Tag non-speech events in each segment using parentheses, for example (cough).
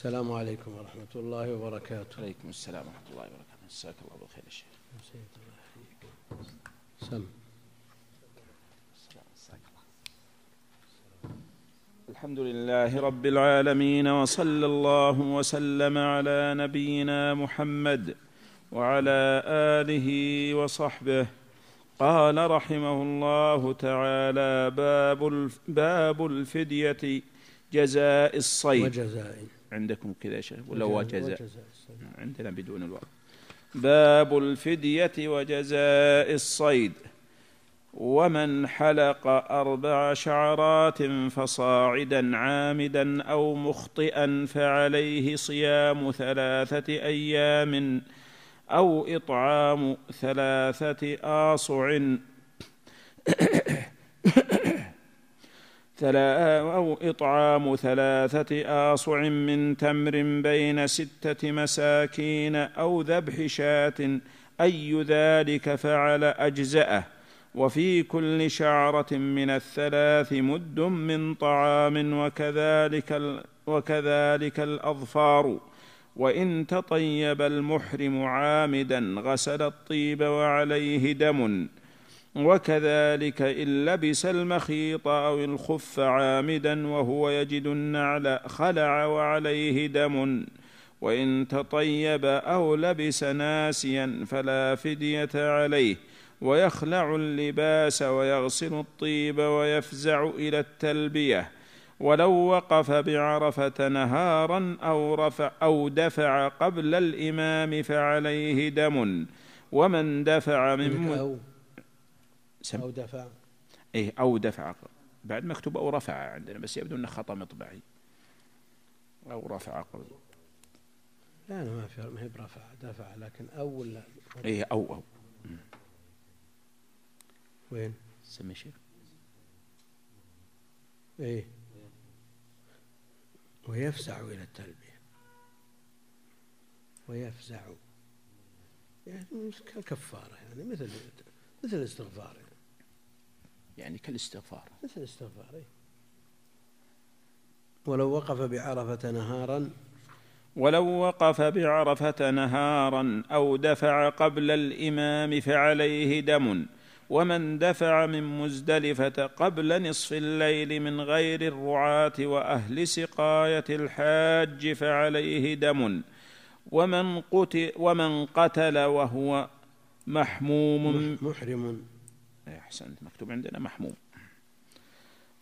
السلام عليكم ورحمة الله وبركاته. عليكم السلام ورحمة الله وبركاته. مساك الله بالخير يا شيخ. سم. الحمد لله رب العالمين وصلى الله وسلم على نبينا محمد وعلى آله وصحبه. قال رحمه الله تعالى باب باب الفدية جزاء الصيد. وجزاء. عندكم كذا يا شيخ ولا وجزاء الصيد. عندنا بدون الواو. باب الفدية وجزاء الصيد. ومن حلق أربع شعرات فصاعدا عامدا أو مخطئا فعليه صيام ثلاثة أيام أو إطعام ثلاثة آصع. أو إطعام ثلاثة آصع من تمر بين ستة مساكين أو ذبح شاة أي ذلك فعل أجزأه. وفي كل شعرة من الثلاث مد من طعام وكذلك وكذلك الأظفار. وإن تطيب المحرم عامدا غسل الطيب وعليه دم. وكذلك إن لبس المخيط أو الخف عامدا وهو يجد النعل خلع وعليه دم وإن تطيب أو لبس ناسيا فلا فدية عليه ويخلع اللباس ويغسل الطيب ويفزع إلى التلبية ولو وقف بعرفة نهارا أو رفع أو دفع قبل الإمام فعليه دم ومن دفع من سم. أو دفع. إيه أو دفع. بعد مكتوب أو رفع عندنا بس يبدو أنه خطأ مطبعي. أو رفع قبل. لا أنا ما في ما هي برفع دفع لكن أو ولا؟ إيه أو أو. وين؟ سمي شيخ إيه. ويفزع إلى التلبية. ويفزع. يعني مش كالكفارة يعني مثل مثل الاستغفار. يعني يعني كالاستغفار. مثل الاستغفار إيه. ولو وقف بعرفة نهارا. ولو وقف بعرفة نهارا أو دفع قبل الإمام فعليه دم ومن دفع من مزدلفة قبل نصف الليل من غير الرعاة وأهل سقاية الحاج فعليه دم ومن قتل, ومن قتل وهو محموم. محرم. أحسنت مكتوب عندنا محموم.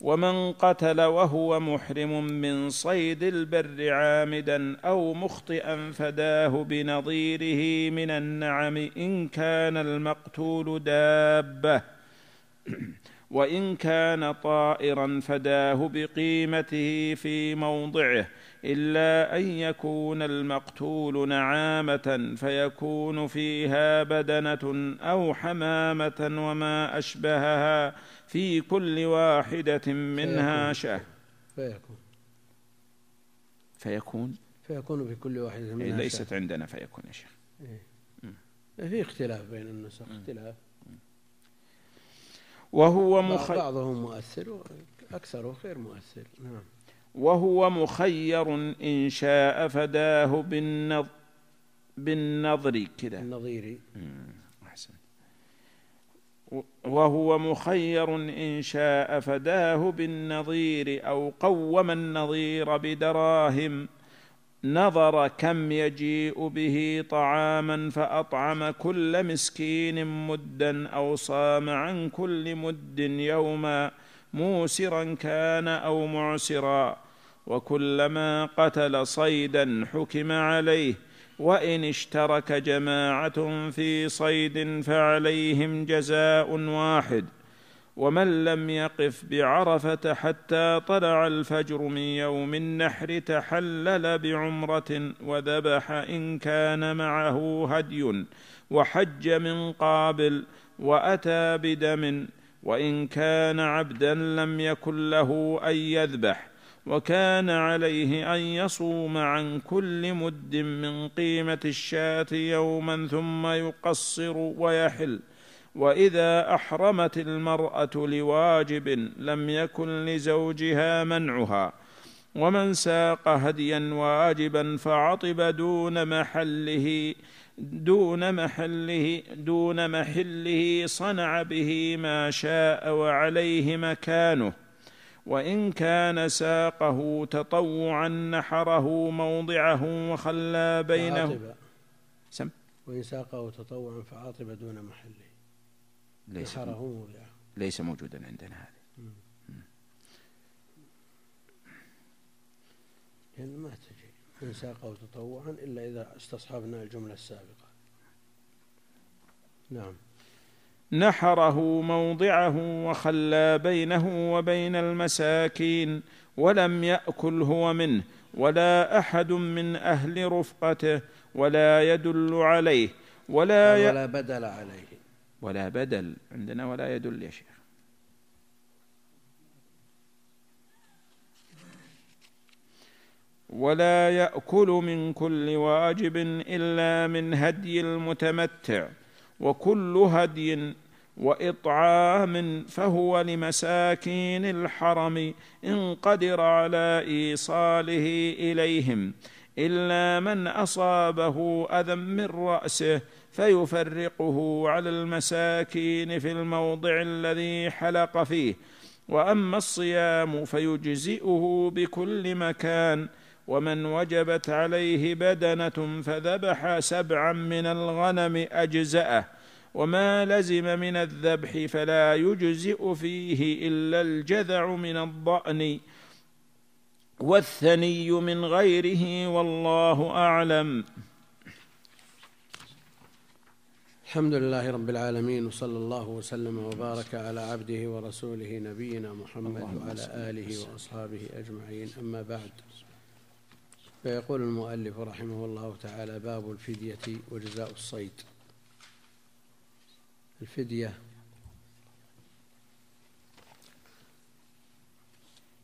ومن قتل وهو محرم من صيد البر عامدا أو مخطئا فداه بنظيره من النعم إن كان المقتول دابة. (clears throat) وإن كان طائرا فداه بقيمته في موضعه. إلا أن يكون المقتول نعامة فيكون فيها بدنة أو حمامة وما أشبهها في كل واحدة منها. شاة. فيكون. فيكون؟ فيكون في كل واحدة إيه، منها ليست عندنا فيكون يا شيخ. شاة. في اختلاف بين النسخ اختلاف. وهو مخ... بعضهم مؤثر وأكثره غير مؤثر. نعم. وهو مخير إن شاء فداه بالنظ... بالنظر كذا النظيري أحسن. وهو مخير إن شاء فداه بالنظير أو قوم النظير بدراهم. نظر كم يجيء به طعاما فأطعم كل مسكين مدا أو صام عن كل مد يوما. موسرا كان أو معسرا. وكلما قتل صيدا حكم عليه وإن اشترك جماعة في صيد فعليهم جزاء واحد. ومن لم يقف بعرفة حتى طلع الفجر من يوم النحر تحلل بعمرة وذبح إن كان معه هدي وحج من قابل وأتى بدم وإن كان عبدا لم يكن له أن يذبح. وكان عليه أن يصوم عن كل مد من قيمة الشاة يوما ثم يقصر ويحل. وإذا أحرمت المرأة لواجب لم يكن لزوجها منعها. ومن ساق هديا واجبا فعطب دون محله دون محله دون محله صنع به ما شاء وعليه مكانه. وإن كان ساقه تطوعا نحره موضعه وخلى بينه سم. وإن ساقه تطوعا فعاطب دون محله. ليس نحره موضعه. ليس موجودا عندنا هذا. يعني ما تجي. إن ساقه تطوعا إلا إذا استصحبنا الجملة السابقة. نعم. نحره موضعه وخلى بينه وبين المساكين ولم يأكل هو منه ولا أحد من أهل رفقته ولا يدل عليه ولا ي... ولا بدل عليه. ولا بدل عندنا ولا يدل يا شيخ. ولا يأكل من كل واجب إلا من هدي المتمتع. وكل هدي وإطعام فهو لمساكين الحرم إن قدر على إيصاله إليهم إلا من أصابه أذى من رأسه فيفرقه على المساكين في الموضع الذي حلق فيه وأما الصيام فيجزئه بكل مكان ومن وجبت عليه بدنة فذبح سبعا من الغنم أجزأه وما لزم من الذبح فلا يجزئ فيه إلا الجذع من الضأن والثني من غيره والله أعلم. الحمد لله رب العالمين وصلى الله وسلم وبارك على عبده ورسوله نبينا محمد وعلى آله وأصحابه أجمعين. أما بعد فيقول المؤلف رحمه الله تعالى باب الفدية وجزاء الصيد. الفدية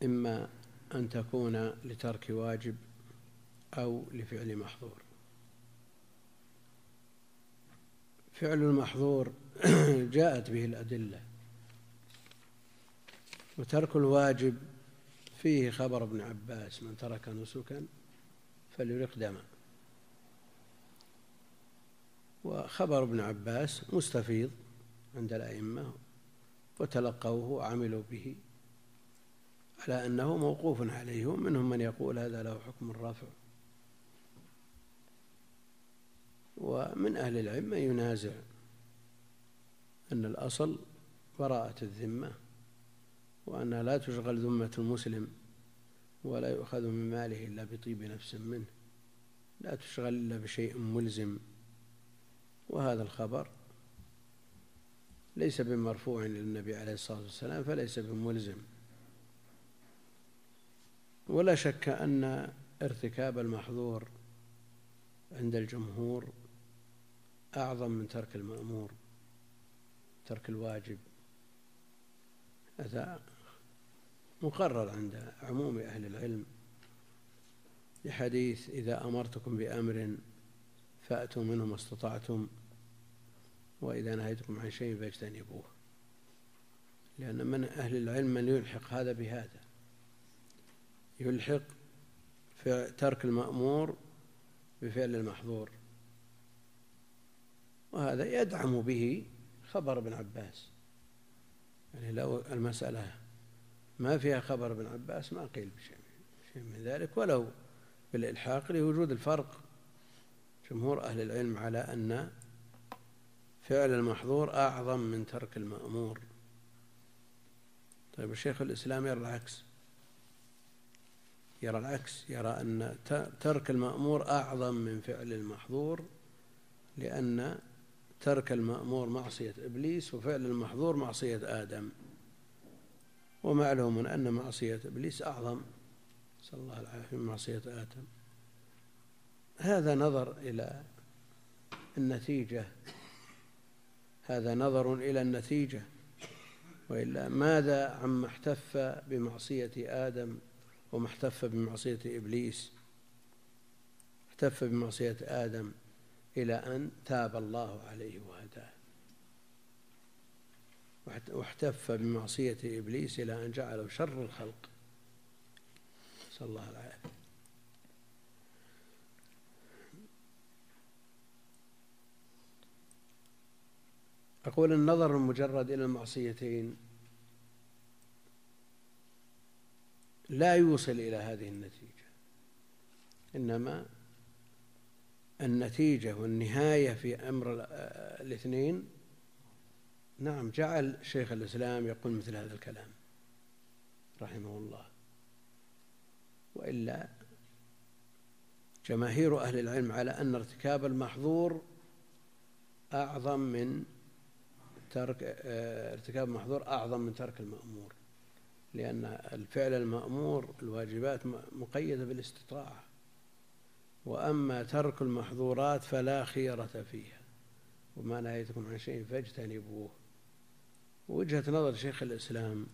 إما أن تكون لترك واجب أو لفعل محظور. فعل المحظور (clears throat) جاءت به الأدلة وترك الواجب فيه خبر ابن عباس من ترك نسكا فليرق دما وخبر ابن عباس مستفيض عند الأئمة وتلقوه وعملوا به على أنه موقوف عليه ومنهم من يقول هذا له حكم الرفع ومن أهل العلم ينازع أن الأصل براءة الذمة وأنها لا تشغل ذمة المسلم ولا يؤخذ من ماله إلا بطيب نفس منه. لا تشغل إلا بشيء ملزم. وهذا الخبر ليس بمرفوع للنبي عليه الصلاة والسلام فليس بملزم. ولا شك أن ارتكاب المحظور عند الجمهور أعظم من ترك المأمور ترك الواجب. مقرر عند عموم أهل العلم لحديث إذا أمرتكم بأمر فأتوا منه ما استطعتم وإذا نهيتكم عن شيء فاجتنبوه. لأن من أهل العلم من يلحق هذا بهذا. يلحق في ترك المأمور بفعل المحظور. وهذا يدعم به خبر ابن عباس. يعني لو المسألة ما فيها خبر ابن عباس ما قيل بشيء شيء من ذلك ولو بالإلحاق لوجود الفرق جمهور أهل العلم على أن فعل المحظور أعظم من ترك المأمور. طيب الشيخ الإسلام يرى العكس يرى العكس يرى أن ترك المأمور أعظم من فعل المحظور لأن ترك المأمور معصية إبليس وفعل المحظور معصية آدم. ومعلوم أن معصية إبليس أعظم. نسأل الله العافية من معصية آدم. هذا نظر إلى النتيجة. هذا نظر إلى النتيجة. وإلا ماذا عما احتف بمعصية آدم وما احتف بمعصية إبليس؟ احتف بمعصية آدم إلى أن تاب الله عليه وهداه. واحتف بمعصية إبليس إلى أن جعله شر الخلق. نسأل الله العافية. أقول النظر المجرد إلى المعصيتين لا يوصل إلى هذه النتيجة إنما النتيجة والنهاية في أمر الاثنين نعم جعل شيخ الإسلام يقول مثل هذا الكلام رحمه الله. وإلا جماهير أهل العلم على أن ارتكاب المحظور أعظم من ترك آه، ارتكاب المحظور أعظم من ترك المأمور لأن الفعل المأمور الواجبات مقيدة بالاستطاعة. وأما ترك المحظورات فلا خيرة فيها. وما نهيتكم عن شيء فاجتنبوه. وجهة نظر شيخ الإسلام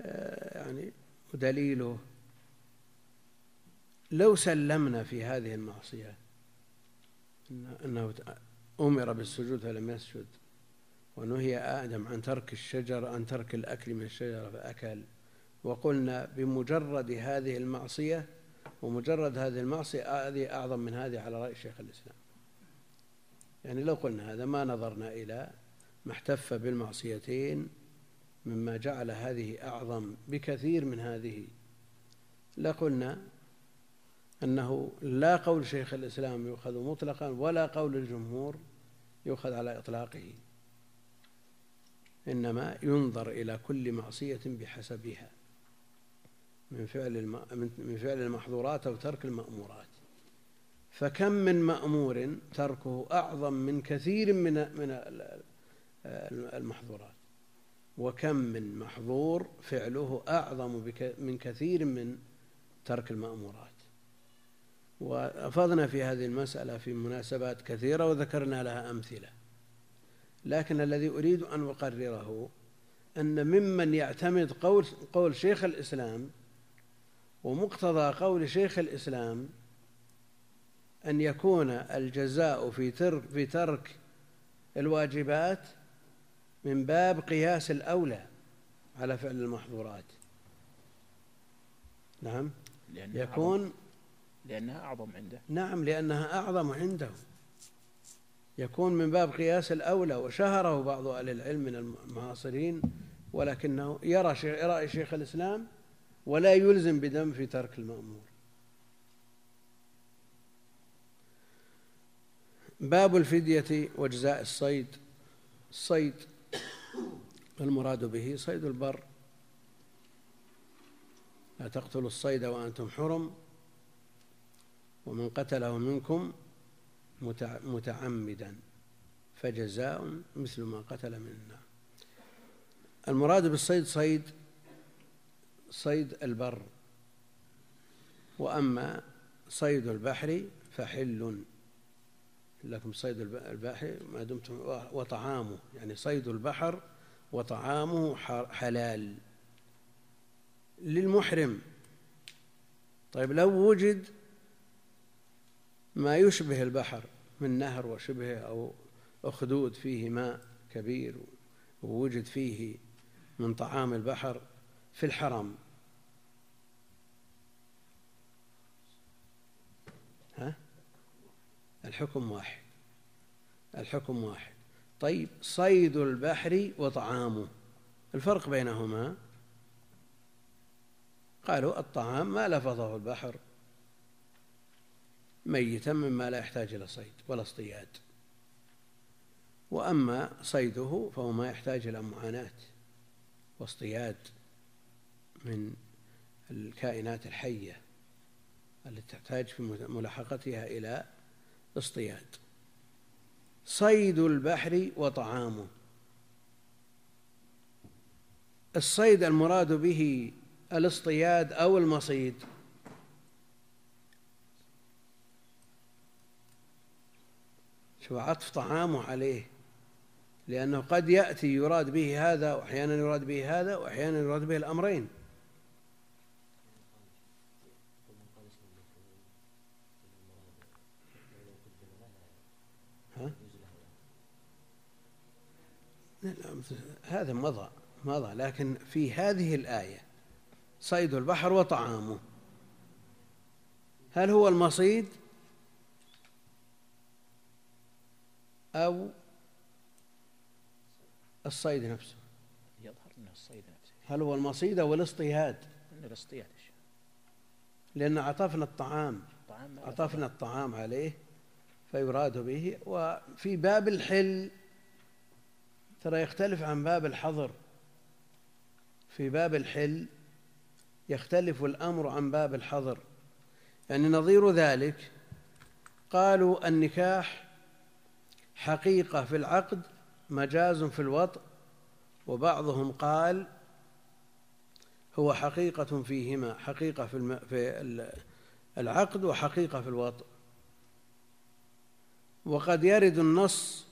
آه، يعني ودليله لو سلمنا في هذه المعصية أنه أمر بالسجود فلم يسجد ونهي آدم عن ترك الشجر عن ترك الأكل من الشجرة فأكل وقلنا بمجرد هذه المعصية ومجرد هذه المعصية هذه أعظم من هذه على رأي شيخ الإسلام. يعني لو قلنا هذا ما نظرنا إلى ما احتف بالمعصيتين مما جعل هذه أعظم بكثير من هذه. لقلنا أنه لا قول شيخ الإسلام يؤخذ مطلقا ولا قول الجمهور يؤخذ على إطلاقه إنما ينظر إلى كل معصية بحسبها من فعل من فعل المحظورات أو ترك المأمورات. فكم من مأمور تركه أعظم من كثير من من المحظورات. وكم من محظور فعله أعظم من كثير من ترك المأمورات. وأفضنا في هذه المسألة في مناسبات كثيرة وذكرنا لها أمثلة. لكن الذي أريد أن أقرره أن ممن يعتمد قول قول شيخ الإسلام ومقتضى قول شيخ الإسلام أن يكون الجزاء في ترك في ترك الواجبات من باب قياس الأولى على فعل المحظورات. نعم؟ يكون لأنها أعظم عنده. نعم لأنها أعظم عنده. يكون من باب قياس الأولى وشهره بعض أهل العلم من المعاصرين ولكنه يرى رأي شيخ الإسلام ولا يلزم بدم في ترك المأمور. باب الفدية وجزاء الصيد. الصيد المراد به صيد البر. لا تقتلوا الصيد وأنتم حرم ومن قتله منكم متعمدا فجزاء مثل ما قتل من النار المراد بالصيد صيد صيد البر. وأما صيد البحر فحل لكم صيد البحر ما دمتم وطعامه. يعني صيد البحر وطعامه حلال. للمحرم. طيب لو وجد ما يشبه البحر من نهر وشبهه أو أخدود فيه ماء كبير ووجد فيه من طعام البحر في الحرم ها الحكم واحد. الحكم واحد. طيب صيد البحر وطعامه. الفرق بينهما؟ قالوا الطعام ما لفظه البحر. ميتا مما لا يحتاج إلى صيد ولا اصطياد. وأما صيده فهو ما يحتاج إلى معاناة واصطياد من الكائنات الحية التي تحتاج في ملاحقتها إلى اصطياد. صيد البحر وطعامه. الصيد المراد به الاصطياد أو المصيد. شو عطف طعامه عليه لأنه قد يأتي يراد به هذا وأحيانا يراد به هذا وأحيانا يراد به الأمرين. هذا مضى مضى لكن في هذه الآية صيد البحر وطعامه. هل هو المصيد؟ أو الصيد نفسه. يظهر أنه الصيد نفسه. هل هو المصيد أو الاصطياد؟ الاصطياد لأن عطفنا الطعام. عطفنا الطعام عليه فيراد به وفي باب الحل ترى يختلف عن باب الحظر. في باب الحل يختلف الأمر عن باب الحظر. يعني نظير ذلك قالوا النكاح حقيقة في العقد مجاز في الوطء وبعضهم قال هو حقيقة فيهما حقيقة في, العقد وحقيقة في الوطء. وقد يرد النص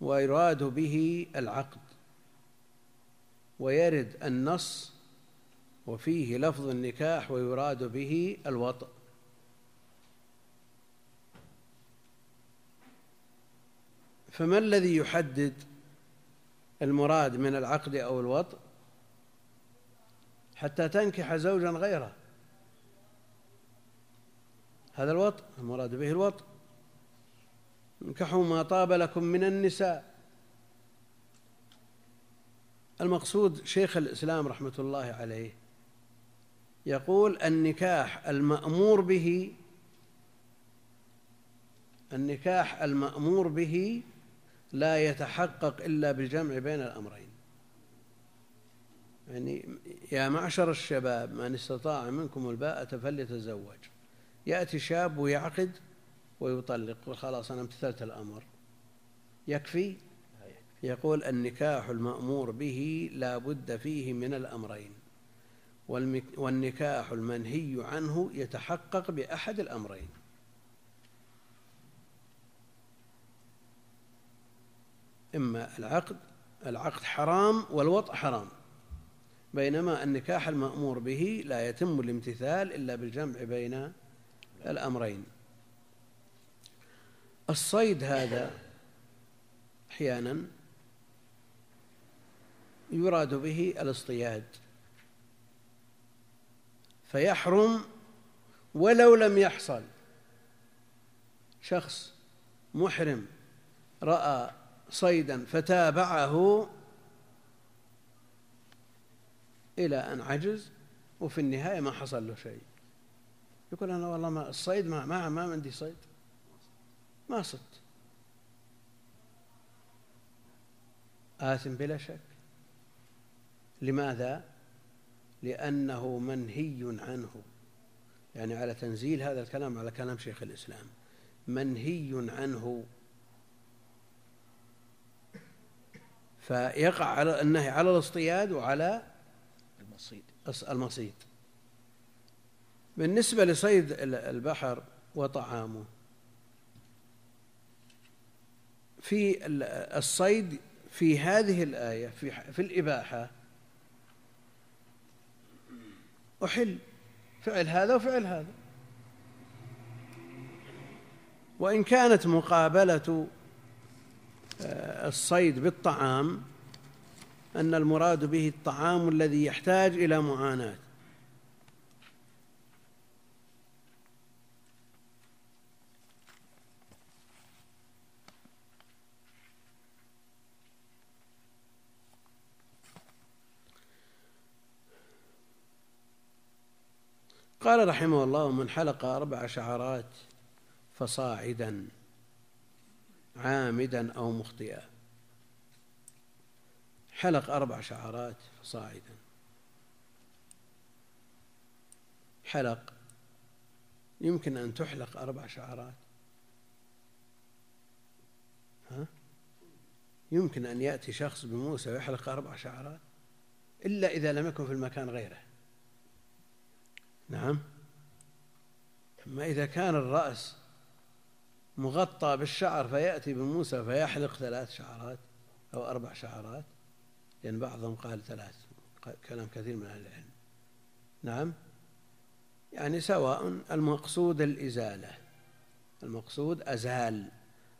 ويراد به العقد. ويرد النص وفيه لفظ النكاح ويراد به الوطء فما الذي يحدد المراد من العقد أو الوطء حتى تنكح زوجا غيره؟ هذا الوطء المراد به الوطء انكحوا ما طاب لكم من النساء. المقصود شيخ الإسلام رحمة الله عليه يقول النكاح المأمور به النكاح المأمور به لا يتحقق إلا بالجمع بين الأمرين. يعني يا معشر الشباب من استطاع منكم الباءة فليتزوج. يأتي شاب ويعقد ويطلق. وخلاص أنا امتثلت الأمر. يكفي؟ يقول النكاح المأمور به لا بد فيه من الأمرين. والنكاح المنهي عنه يتحقق بأحد الأمرين. إما العقد العقد حرام والوطء حرام. بينما النكاح المأمور به لا يتم الامتثال إلا بالجمع بين الأمرين. الصيد هذا أحيانا يراد به الاصطياد. فيحرم ولو لم يحصل. شخص محرم رأى صيدا فتابعه إلى أن عجز وفي النهاية ما حصل له شيء. يقول أنا والله ما الصيد ما ما, ما عندي صيد. ما صدت. آثم بلا شك. لماذا؟ لأنه منهي عنه. يعني على تنزيل هذا الكلام على كلام شيخ الإسلام منهي عنه. فيقع على النهي على الاصطياد وعلى المصيد. المصيد. بالنسبة لصيد البحر وطعامه في الصيد في هذه الآية في في الإباحة. أحل. فعل هذا وفعل هذا. وإن كانت مقابلة آه، الصيد بالطعام أن المراد به الطعام الذي يحتاج إلى معاناة. قال رحمه الله من حلق أربع شعرات فصاعدا عامدا أو مخطئا. حلق أربع شعرات فصاعدا. حلق يمكن أن تحلق أربع شعرات. ها؟ يمكن أن يأتي شخص بموسى ويحلق أربع شعرات إلا إذا لم يكن في المكان غيره. نعم. أما إذا كان الرأس مغطى بالشعر فيأتي بموسى فيحلق ثلاث شعرات أو أربع شعرات لأن بعضهم قال ثلاث كلام كثير من أهل العلم. نعم. يعني سواء المقصود الإزالة المقصود أزال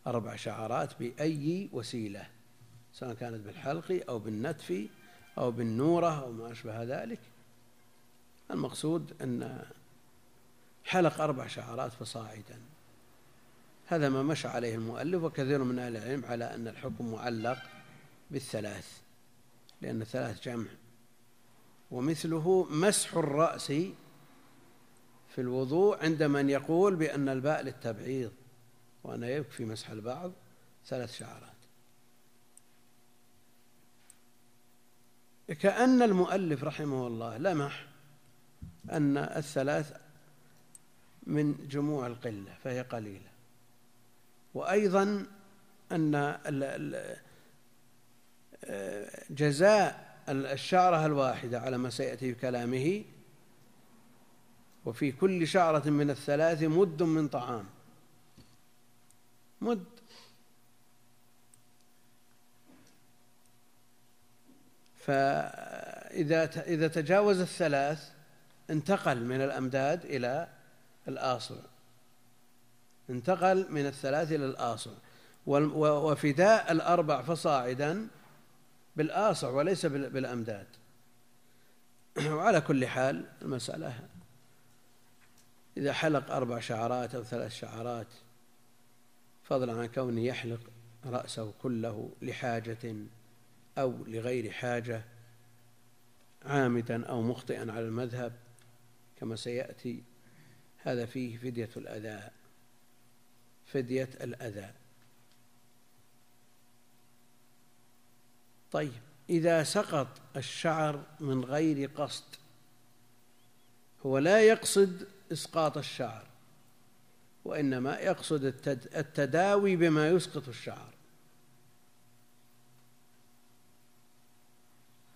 أربع شعرات بأي وسيلة سواء كانت بالحلق أو بالنتف أو بالنورة أو ما أشبه ذلك. المقصود أن حلق أربع شعرات فصاعدا. هذا ما مشى عليه المؤلف وكثير من أهل العلم على أن الحكم معلق بالثلاث لأن الثلاث جمع. ومثله مسح الرأس في الوضوء عند من يقول بأن الباء للتبعيض وأن يكفي مسح البعض ثلاث شعرات. كأن المؤلف رحمه الله لمح أن الثلاث من جموع القلة فهي قليلة. وأيضا أن جزاء الشعرة الواحدة على ما سيأتي في كلامه وفي كل شعرة من الثلاث مد من طعام. مد. فإذا إذا تجاوز الثلاث انتقل من الأمداد إلى الآصع انتقل من الثلاث إلى الآصع وفداء الأربع فصاعدا بالآصع وليس بالأمداد. (clears throat) وعلى كل حال المسألة إذا حلق أربع شعرات أو ثلاث شعرات فضلا عن كونه يحلق رأسه كله لحاجة أو لغير حاجة عامدا أو مخطئا على المذهب كما سيأتي هذا فيه فدية الأذى فدية الأذى. طيب إذا سقط الشعر من غير قصد هو لا يقصد إسقاط الشعر وإنما يقصد التداوي بما يسقط الشعر.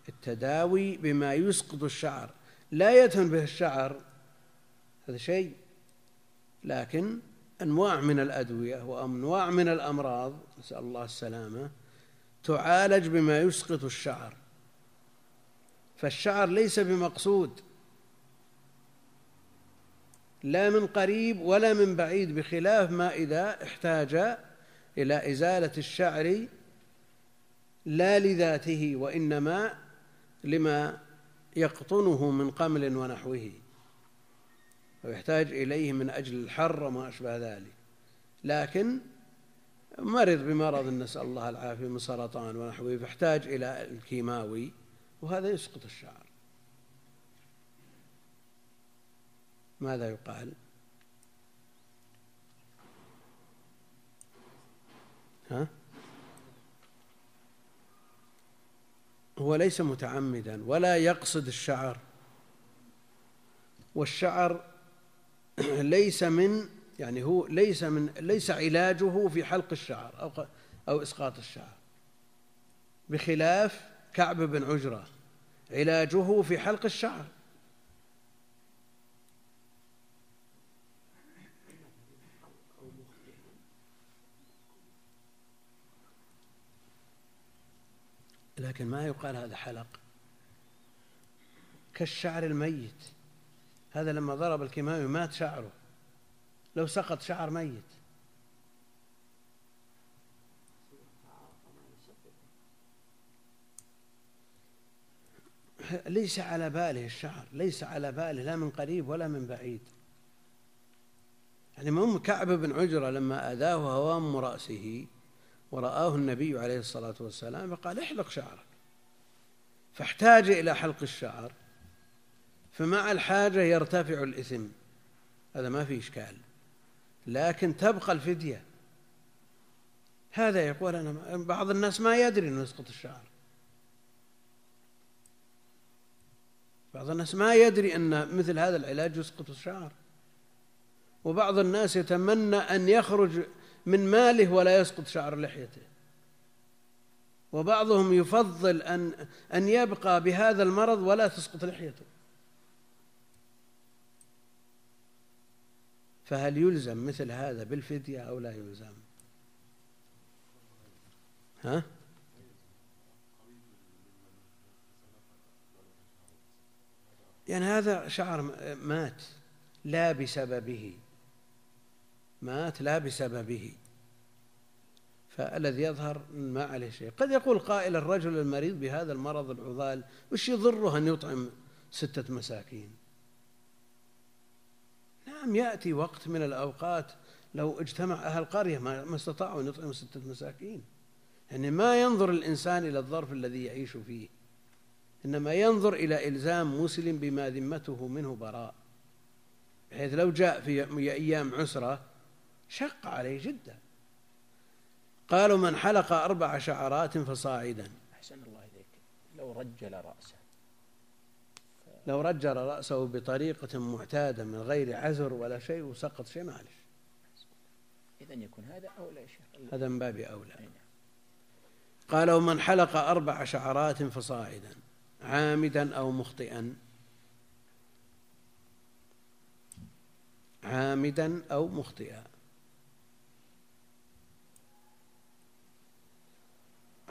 التداوي بما يسقط الشعر. لا يدهن به الشعر هذا شيء لكن أنواع من الأدوية وأنواع من الأمراض نسأل الله السلامة تعالج بما يسقط الشعر. فالشعر ليس بمقصود لا من قريب ولا من بعيد بخلاف ما إذا احتاج إلى إزالة الشعر لا لذاته وإنما لما يقطنه من قمل ونحوه ويحتاج إليه من أجل الحر وما أشبه ذلك. لكن مرض بمرض نسأل الله العافية من سرطان ونحوه فاحتاج إلى الكيماوي وهذا يسقط الشعر. ماذا يقال؟ ها؟ هو ليس متعمدا ولا يقصد الشعر. والشعر (clears throat) ليس من يعني هو ليس من ليس علاجه في حلق الشعر أو أو إسقاط الشعر. بخلاف كعب بن عجرة علاجه في حلق الشعر. لكن ما يقال هذا حلق. كالشعر الميت. هذا لما ضرب الكيماوي مات شعره. لو سقط شعر ميت. ليس على باله الشعر ليس على باله لا من قريب ولا من بعيد. يعني أم كعب بن عجرة لما أذاه هوام رأسه ورآه النبي عليه الصلاة والسلام فقال احلق شعرك. فاحتاج إلى حلق الشعر فمع الحاجة يرتفع الإثم. هذا ما في إشكال لكن تبقى الفدية. هذا يقول أنا بعض الناس ما يدري أنه يسقط الشعر. بعض الناس ما يدري أن مثل هذا العلاج يسقط الشعر. وبعض الناس يتمنى أن يخرج من ماله ولا يسقط شعر لحيته. وبعضهم يفضل أن أن يبقى بهذا المرض ولا تسقط لحيته. فهل يلزم مثل هذا بالفدية أو لا يلزم؟ ها؟ يعني هذا شعر مات لا بسببه. مات لا بسببه. فالذي يظهر ما عليه شيء. قد يقول قائل الرجل المريض بهذا المرض العضال وش يضره أن يطعم ستة مساكين؟ نعم يأتي وقت من الأوقات لو اجتمع أهل قرية ما استطاعوا أن يطعموا ستة مساكين. يعني ما ينظر الإنسان إلى الظرف الذي يعيش فيه. إنما ينظر إلى إلزام مسلم بما ذمته منه براء. بحيث لو جاء في أيام عسرة شق عليه جدا. قالوا من حلق أربع شعرات فصاعدا. أحسن الله إليك. لو رجل رأسه. لو رجل رأسه بطريقة معتادة من غير عذر ولا شيء وسقط شيء معلش إذا يكون هذا أولى شيء هذا من باب أولى. نعم. قال ومن حلق أربع شعرات فصاعدا عامدا أو مخطئا. عامدا أو مخطئا.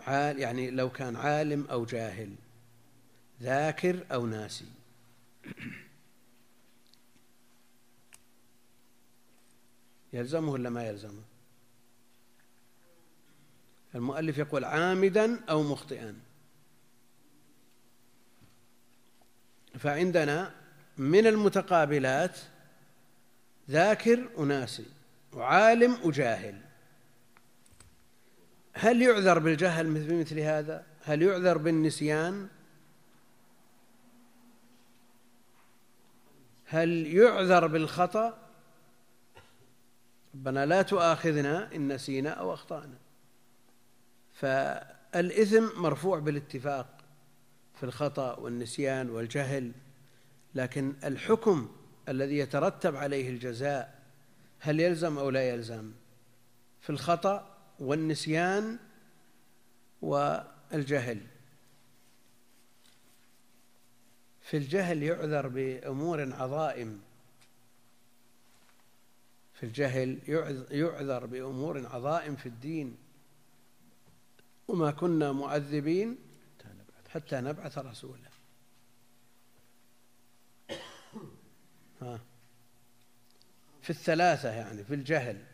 يعني لو كان عالم أو جاهل ذاكر أو ناسي. يلزمه ولا ما يلزمه؟ المؤلف يقول عامدا أو مخطئا. فعندنا من المتقابلات ذاكر وناسي وعالم وجاهل. هل يعذر بالجهل مثل هذا؟ هل يعذر بالنسيان؟ هل يعذر بالخطأ؟ ربنا لا تؤاخذنا إن نسينا أو أخطأنا. فالإثم مرفوع بالاتفاق في الخطأ والنسيان والجهل لكن الحكم الذي يترتب عليه الجزاء هل يلزم أو لا يلزم؟ في الخطأ والنسيان والجهل. في الجهل يعذر بأمور عظائم. في الجهل يعذر بأمور عظائم في الدين. وما كنا معذبين حتى نبعث رسولا. ها. في الثلاثة يعني في الجهل.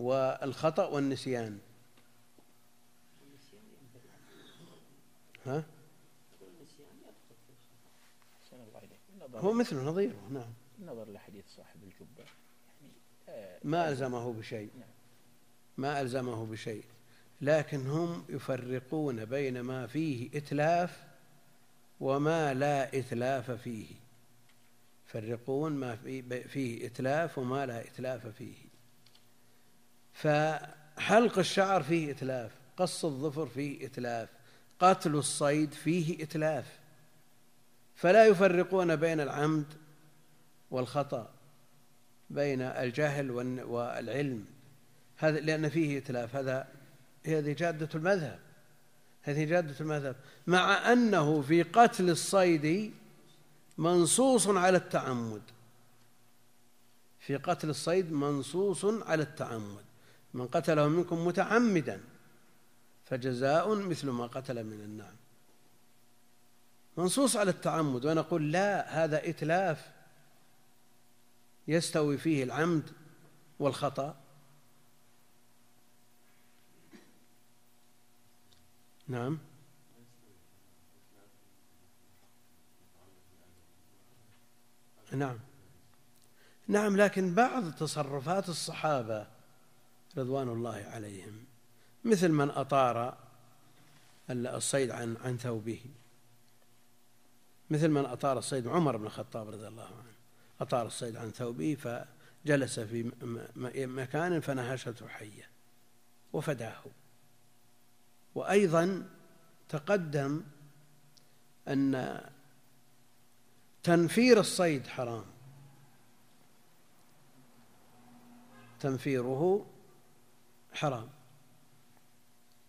والخطأ والنسيان. ها؟ هو مثله نظيره نعم. النظر لحديث صاحب الجبة يعني آه، ما ألزمه بشيء. نعم. ما ألزمه بشيء. لكن هم يفرقون بين ما فيه إتلاف وما لا إتلاف فيه. يفرقون ما فيه إتلاف وما لا إتلاف فيه. فحلق الشعر فيه إتلاف قص الظفر فيه إتلاف قتل الصيد فيه إتلاف. فلا يفرقون بين العمد والخطأ بين الجهل والعلم. هذا لأن فيه إتلاف. هذا هذه جادة المذهب. هذه جادة المذهب. مع أنه في قتل الصيد منصوص على التعمد. في قتل الصيد منصوص على التعمد. من قتله منكم متعمدا فجزاء مثل ما قتل من النعم. منصوص على التعمد ونقول لا هذا إتلاف يستوي فيه العمد والخطأ. نعم. نعم. نعم لكن بعض تصرفات الصحابة رضوان الله عليهم. مثل من أطار الصيد عن عن ثوبه. مثل من أطار الصيد عمر بن الخطاب رضي الله عنه. أطار الصيد عن ثوبه فجلس في مكان فنهشته حية وفداه. وأيضا تقدم أن تنفير الصيد حرام. تنفيره حرام.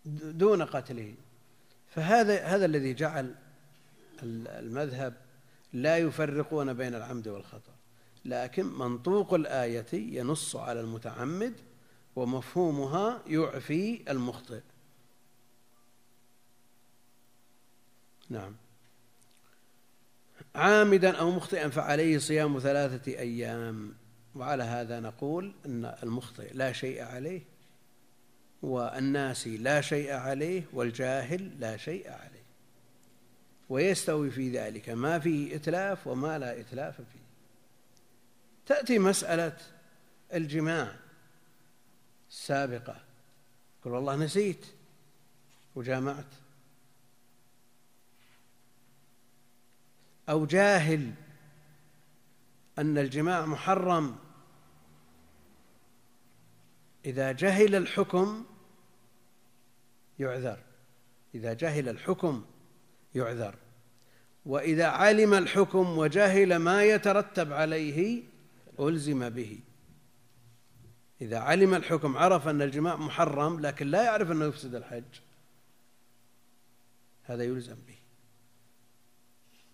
دون قتله. فهذا هذا الذي جعل المذهب لا يفرقون بين العمد والخطأ. لكن منطوق الآية ينص على المتعمد ومفهومها يعفي المخطئ. نعم. عامدا أو مخطئا فعليه صيام ثلاثة أيام. وعلى هذا نقول أن المخطئ لا شيء عليه. والناسي لا شيء عليه والجاهل لا شيء عليه. ويستوي في ذلك. ما فيه إتلاف وما لا إتلاف فيه. تأتي مسألة الجماع السابقة. يقول والله نسيت وجامعت. أو جاهل أن الجماع محرم. إذا جهل الحكم يعذر. إذا جهل الحكم يعذر. وإذا علم الحكم وجهل ما يترتب عليه ألزم به. إذا علم الحكم عرف أن الجماع محرم لكن لا يعرف أنه يفسد الحج هذا يلزم به.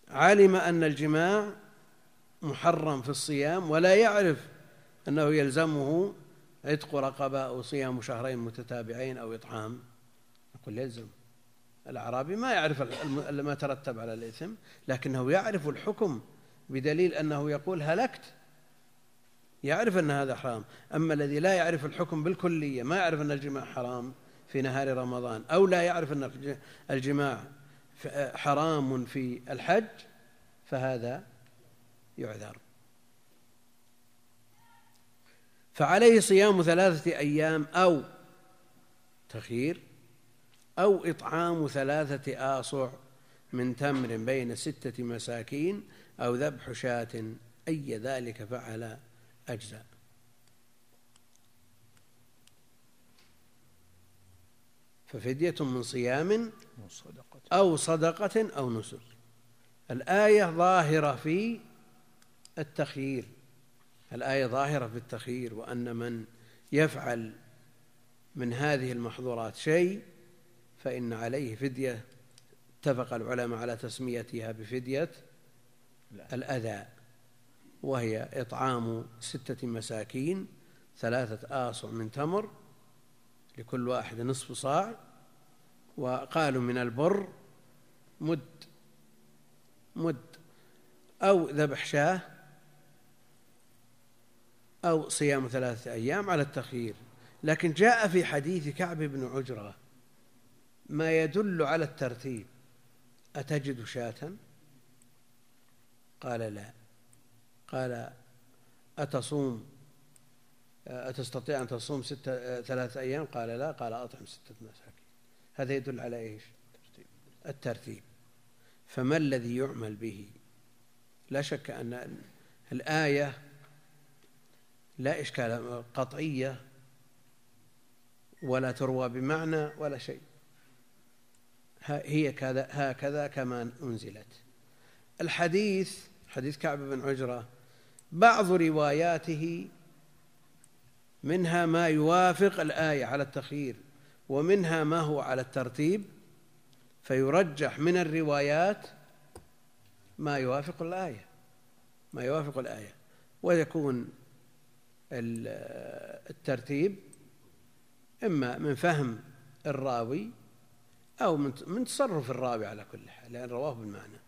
علم أن الجماع محرم في الصيام ولا يعرف أنه يلزمه عتق رقبة أو صيام شهرين متتابعين أو إطعام. نقول يلزم الأعرابي ما يعرف ما ترتب على الإثم لكنه يعرف الحكم بدليل أنه يقول هلكت. يعرف أن هذا حرام. أما الذي لا يعرف الحكم بالكلية ما يعرف أن الجماع حرام في نهار رمضان أو لا يعرف أن الجماع حرام في الحج فهذا يعذر. فعليه صيام ثلاثة أيام أو تخيير أو إطعام ثلاثة آصع من تمر بين ستة مساكين أو ذبح شاة أي ذلك فعل أجزاء. ففدية من صيام أو صدقة. أو نسك. الآية ظاهرة في التخيير. الآية ظاهرة في التخيير وأن من يفعل من هذه المحظورات شيء فإن عليه فدية اتفق العلماء على تسميتها بفدية الأذى وهي إطعام ستة مساكين ثلاثة آصع من تمر لكل واحد نصف صاع وقالوا من البر مد مد أو ذبح شاة أو صيام ثلاثة أيام على التخيير. لكن جاء في حديث كعب بن عجرة ما يدل على الترتيب. أتجد شاة؟ قال لا. قال أتصوم؟ أتستطيع أن تصوم ستة ثلاثة أيام؟ قال لا. قال أطعم ستة مساكين. هذا يدل على إيش؟ الترتيب. فما الذي يعمل به؟ لا شك أن الآية لا إشكال قطعية ولا تروى بمعنى ولا شيء. هي كذا هكذا كما أنزلت. الحديث حديث كعب بن عجرة بعض رواياته منها ما يوافق الآية على التخيير ومنها ما هو على الترتيب فيرجح من الروايات ما يوافق الآية ما يوافق الآية. ويكون الترتيب إما من فهم الراوي أو من تصرف الراوي على كل حال لأن رواه بالمعنى.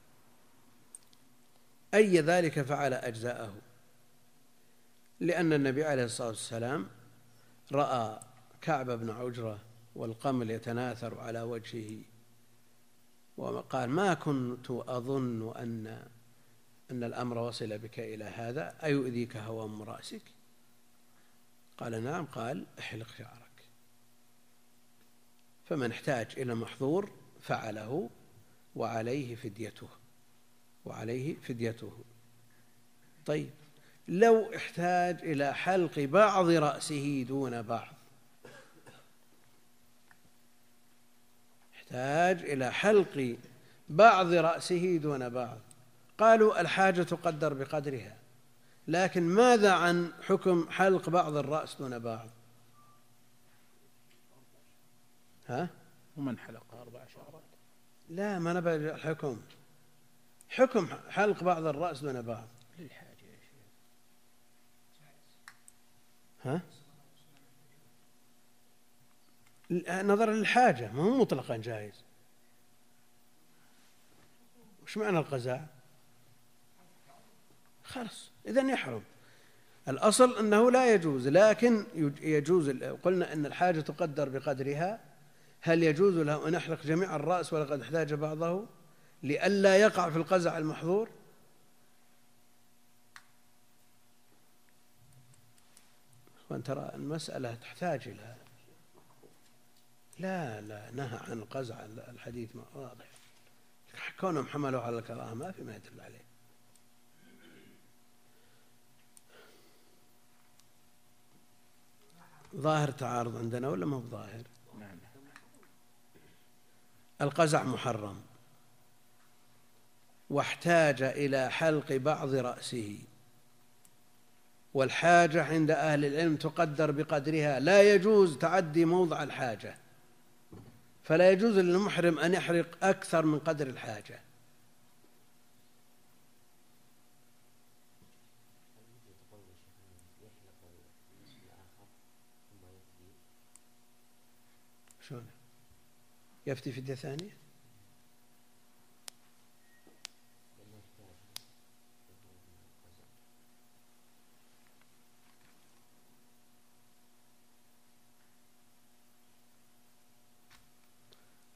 أي ذلك فعل أجزاءه. لأن النبي عليه الصلاة والسلام رأى كعب بن عجرة والقمل يتناثر على وجهه وقال ما كنت أظن أن أن الأمر وصل بك إلى هذا أيؤذيك هوام رأسك؟ قال نعم. قال احلق شعرك. فمن احتاج إلى محظور فعله وعليه فديته وعليه فديته. طيب لو احتاج إلى حلق بعض رأسه دون بعض احتاج إلى حلق بعض رأسه دون بعض. قالوا الحاجة تقدر بقدرها لكن ماذا عن حكم حلق بعض الرأس دون بعض؟ ها؟ ومن حلق أربع شعرات. لا ما نبغى الحكم. حكم حلق بعض الرأس دون بعض. للحاجة يا شيخ. ها؟ نظرا للحاجة ما هو مطلقا جائز. وش معنى القزاع خلاص إذا يحرم. الأصل أنه لا يجوز لكن يجوز قلنا أن الحاجة تقدر بقدرها. هل يجوز له أن يحلق جميع الرأس ولقد احتاج بعضه لئلا يقع في القزع المحظور؟ وأن ترى المسألة تحتاج إلى لا لا نهى عن قزع الحديث. واضح. كونهم حملوا على الكراهة ما في ما يدل عليه. ظاهر تعارض عندنا ولا ما هو ظاهر القزع محرم. واحتاج إلى حلق بعض رأسه. والحاجة عند أهل العلم تقدر بقدرها. لا يجوز تعدي موضع الحاجة. فلا يجوز للمحرم أن يحرق أكثر من قدر الحاجة. يفتي فدية ثانية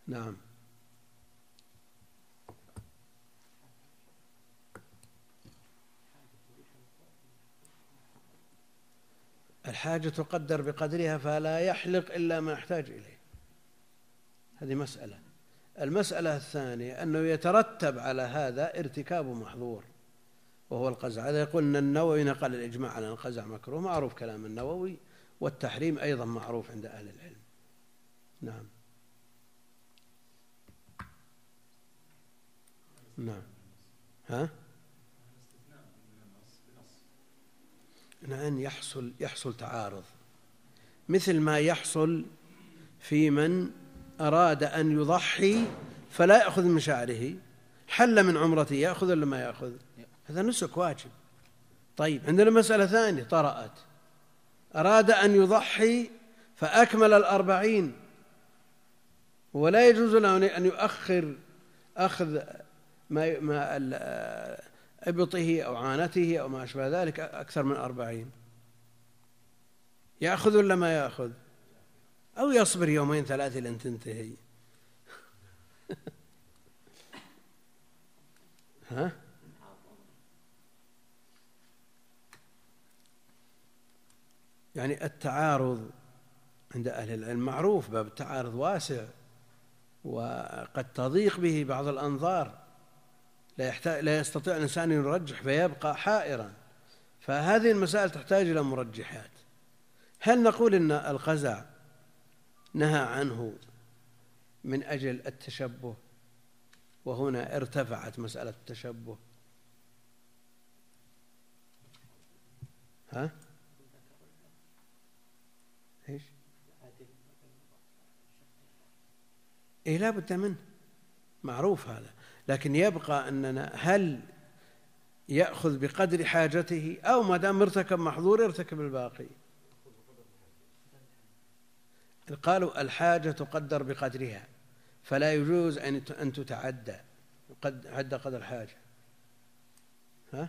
نعم. الحاجة تقدر بقدرها فلا يحلق إلا ما يحتاج إليه. هذه مسألة. المسألة الثانية أنه يترتب على هذا ارتكاب محظور وهو القزع. هذا يقول أن النووي نقل الإجماع على القزع مكروه معروف كلام النووي والتحريم أيضا معروف عند أهل العلم. نعم. نعم. ها؟ نعم يحصل يحصل تعارض. مثل ما يحصل في من أراد أن يضحي فلا يأخذ من شعره حل من عمرته يأخذ ولا ما يأخذ؟ هذا نسك واجب. طيب عندنا مسألة ثانية طرأت. أراد أن يضحي فأكمل الأربعين. ولا يجوز له أن يؤخر أخذ ما ما إبطه أو عانته أو ما أشبه ذلك أكثر من أربعين. يأخذ ولا ما يأخذ؟ أو يصبر يومين ثلاثة لن تنتهي. (laughs) ها؟ يعني التعارض عند أهل العلم معروف باب التعارض واسع وقد تضيق به بعض الأنظار. لا يحتاج لا يستطيع الإنسان أن يرجح فيبقى حائرا. فهذه المسائل تحتاج إلى مرجحات. هل نقول أن القزع نهى عنه من أجل التشبه وهنا ارتفعت مسألة التشبه ها؟ إيش؟ إيه لا بد منه معروف هذا لكن يبقى أننا هل يأخذ بقدر حاجته أو ما دام ارتكب محظور يرتكب الباقي قالوا الحاجة تقدر بقدرها فلا يجوز أن أن تتعدى قد عد قدر الحاجة ها؟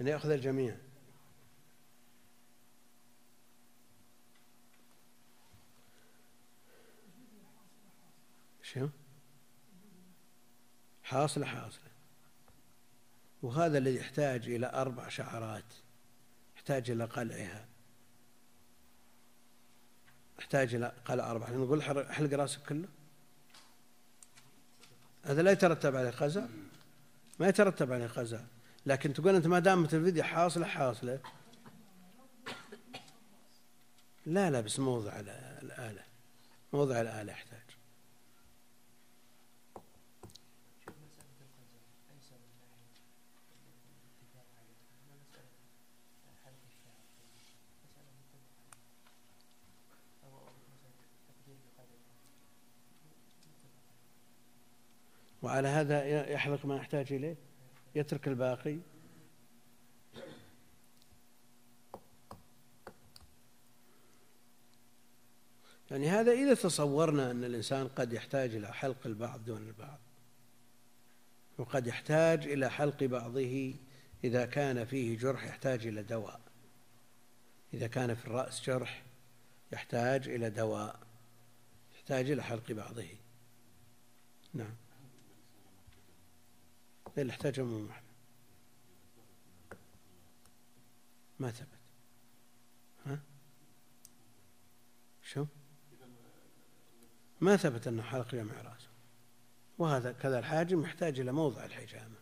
أن يأخذ الجميع شو حاصلة حاصلة وهذا الذي يحتاج إلى أربع شعرات يحتاج إلى قلعها. يحتاج إلى قلع أربع نقول حلق راسك كله. هذا لا يترتب عليه قزع. ما يترتب عليه قزع. لكن تقول أنت ما دامت الفدية حاصلة حاصلة لا لا بس موضع الآلة موضع الآلة وعلى هذا يحلق ما يحتاج إليه يترك الباقي. يعني هذا إذا تصورنا أن الإنسان قد يحتاج إلى حلق البعض دون البعض وقد يحتاج إلى حلق بعضه إذا كان فيه جرح يحتاج إلى دواء. إذا كان في الرأس جرح يحتاج إلى دواء يحتاج إلى حلق بعضه. نعم. اللي احتاج عموم ما ثبت. ها؟ شو؟ ما ثبت أنه حلق جميع رأسه. وهذا كذا الحاجم يحتاج إلى موضع الحجامة.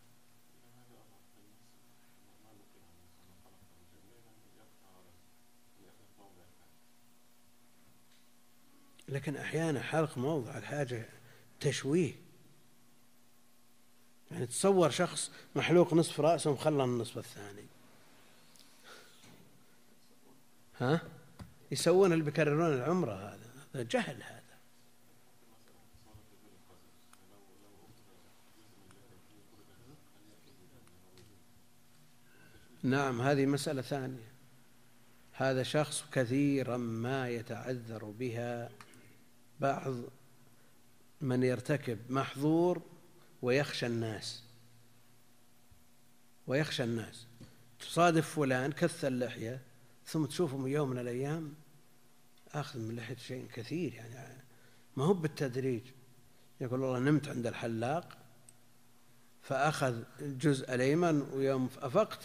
لكن أحيانا حلق موضع الحاجة تشويه. يعني تصور شخص محلوق نصف رأسه ومخلى النصف الثاني. ها؟ يسوون اللي بيكررون العمرة هذا. هذا جهل هذا. نعم هذه مسألة ثانية. هذا شخص كثيرا ما يتعذر بها بعض من يرتكب محظور ويخشى الناس. ويخشى الناس. تصادف فلان كث اللحية ثم تشوفه يوم من الأيام آخذ من لحية شيء كثير يعني. ما هو بالتدريج. يقول والله نمت عند الحلاق فأخذ الجزء الأيمن ويوم أفقت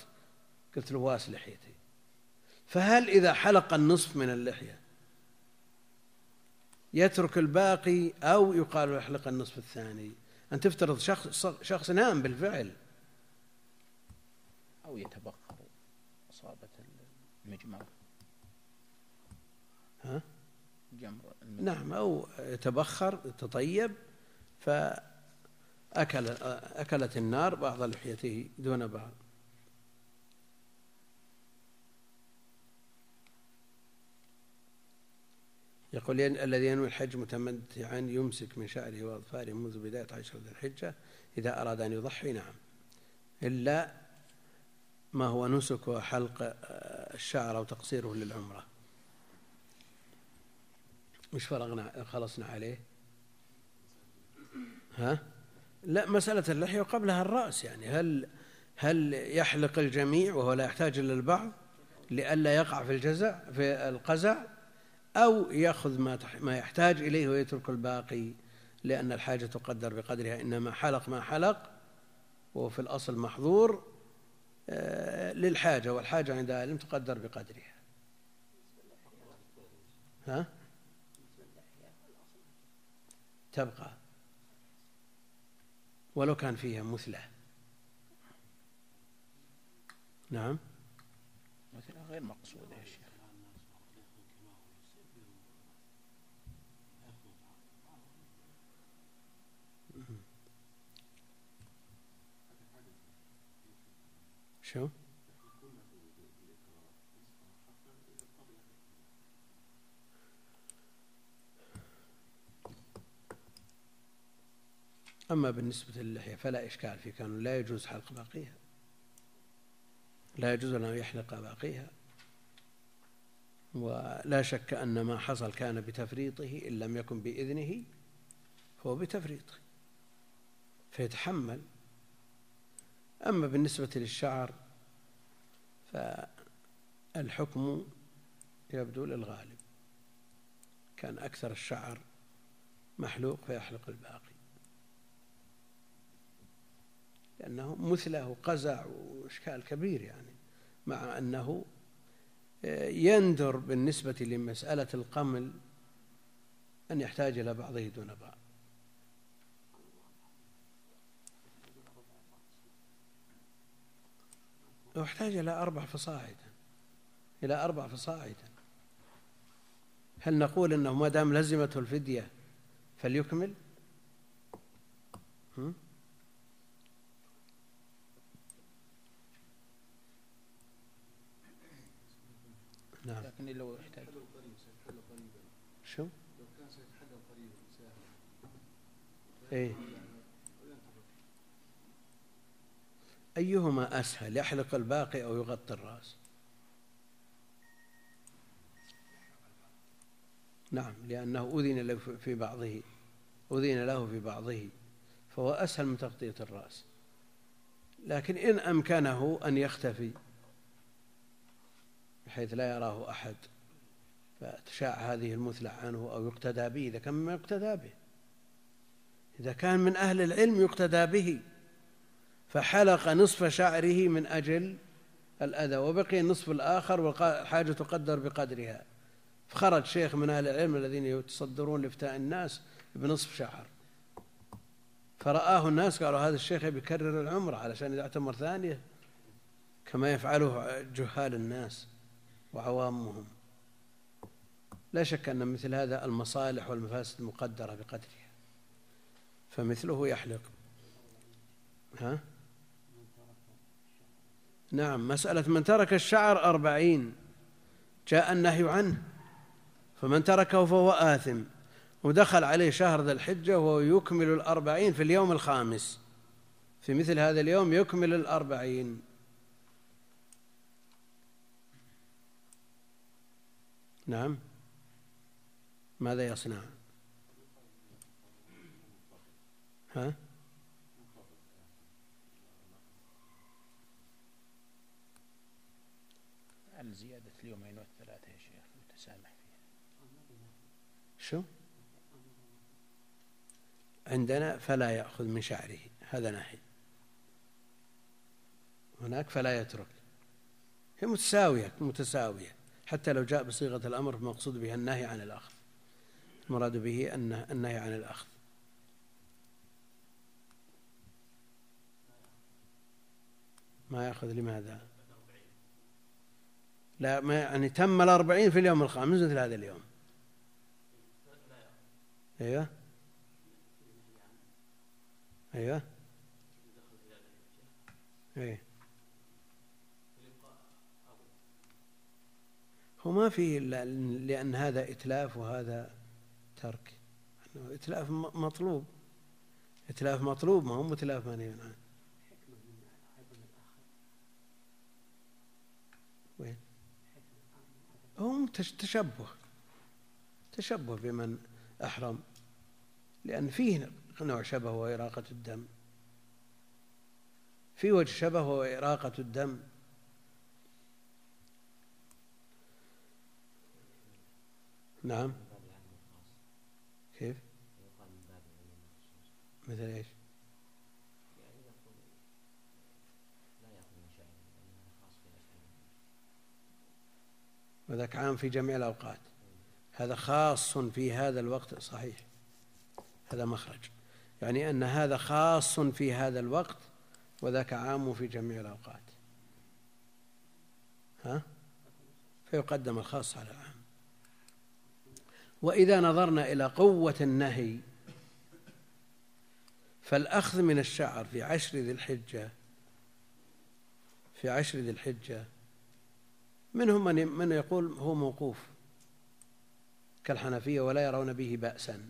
قلت له واس لحيتي. فهل إذا حلق النصف من اللحية يترك الباقي أو يقال يحلق النصف الثاني؟ أن تفترض شخص شخص نام بالفعل أو يتبخر إصابة المجمر ها؟ جمر المجمر. نعم أو يتبخر تطيب فأكل أكلت النار بعض لحيته دون بعض يقول الذي ينوي الحج متمتعا يمسك من شعره وأظفاره منذ بداية عشر ذي الحجة إذا أراد أن يضحي. نعم. إلا ما هو نسك وحلق الشعر أو تقصيره للعمرة. مش فرغنا خلصنا عليه؟ ها؟ لا مسألة اللحية وقبلها الرأس يعني. هل هل يحلق الجميع وهو لا يحتاج إلى البعض لئلا يقع في الجزع في القزع؟ أو يأخذ ما ما يحتاج إليه ويترك الباقي لأن الحاجة تقدر بقدرها. إنما حلق ما حلق وهو في الأصل محظور آه، للحاجة والحاجة عند العلم تقدر بقدرها. ها؟ تبقى. ولو كان فيها مثلة نعم. مثلة غير مقصودة يا شيخ شو؟ أما بالنسبة للحية فلا إشكال في كانوا لا يجوز حلق باقيها. لا يجوز له يحلق باقيها. ولا شك أن ما حصل كان بتفريطه إن لم يكن بإذنه فهو بتفريطه. فيتحمل أما بالنسبة للشعر فالحكم يبدو للغالب. كان أكثر الشعر محلوق فيحلق الباقي. لأنه مثله قزع وإشكال كبير يعني مع أنه يندر بالنسبة لمسألة القمل أن يحتاج إلى بعضه دون بعض. يحتاج إلى أربع فصاعد إلى أربع فصاعد هل نقول أنه ما دام لزمته الفدية فليكمل؟ هم؟ نعم لكن لو يحتاج شو؟ لو كان سيتحلل قريبا إيه أيهما أسهل يحلق الباقي أو يغطي الرأس؟ نعم لأنه أذن له في بعضه أذن له في بعضه فهو أسهل من تغطية الرأس. لكن إن أمكنه أن يختفي بحيث لا يراه أحد فتشاع هذه المثلى عنه أو يقتدى به إذا كان مما يقتدى به. إذا كان من أهل العلم يقتدى به. فحلق نصف شعره من أجل الأذى وبقي النصف الآخر والحاجة تقدر بقدرها. فخرج شيخ من أهل العلم الذين يتصدرون لإفتاء الناس بنصف شعر. فرآه الناس قالوا هذا الشيخ بيكرر العمرة علشان إذا اعتمر ثانية. كما يفعله جهال الناس وعوامهم. لا شك أن مثل هذا المصالح والمفاسد مقدرة بقدرها. فمثله يحلق. ها؟ نعم مسألة من ترك الشعر أربعين جاء النهي عنه فمن تركه فهو آثم ودخل عليه شهر ذا الحجة وهو يكمل الأربعين في اليوم الخامس. في مثل هذا اليوم يكمل الأربعين. نعم. ماذا يصنع؟ ها؟ عن زيادة اليومين والثلاثة يا شيخ متسامح فيها. شو؟ عندنا فلا يأخذ من شعره هذا ناحي هناك فلا يترك. هي متساوية متساوية. حتى لو جاء بصيغة الأمر فمقصود بها النهي عن الأخذ. المراد به النهي عن الأخذ. ما يأخذ لماذا؟ لا ما يعني تم الأربعين في اليوم الخامس مثل هذا اليوم. أيوه. أيوه. أيه. هو ما فيه لأن هذا إتلاف وهذا ترك. إتلاف مطلوب. إتلاف مطلوب ما هو إتلاف منهي عنه وين هو تشبه. تشبه بمن أحرم. لأن فيه نوع شبه وهو إراقة الدم. في وجه شبه وهو إراقة الدم. نعم. كيف؟ مثل إيش؟ وذاك عام في جميع الأوقات. هذا خاص في هذا الوقت صحيح. هذا مخرج. يعني أن هذا خاص في هذا الوقت وذاك عام في جميع الأوقات. ها؟ فيقدم الخاص على العام. وإذا نظرنا إلى قوة النهي فالأخذ من الشعر في عشر ذي الحجة في عشر ذي الحجة منهم من من يقول هو موقوف كالحنفية ولا يرون به بأسا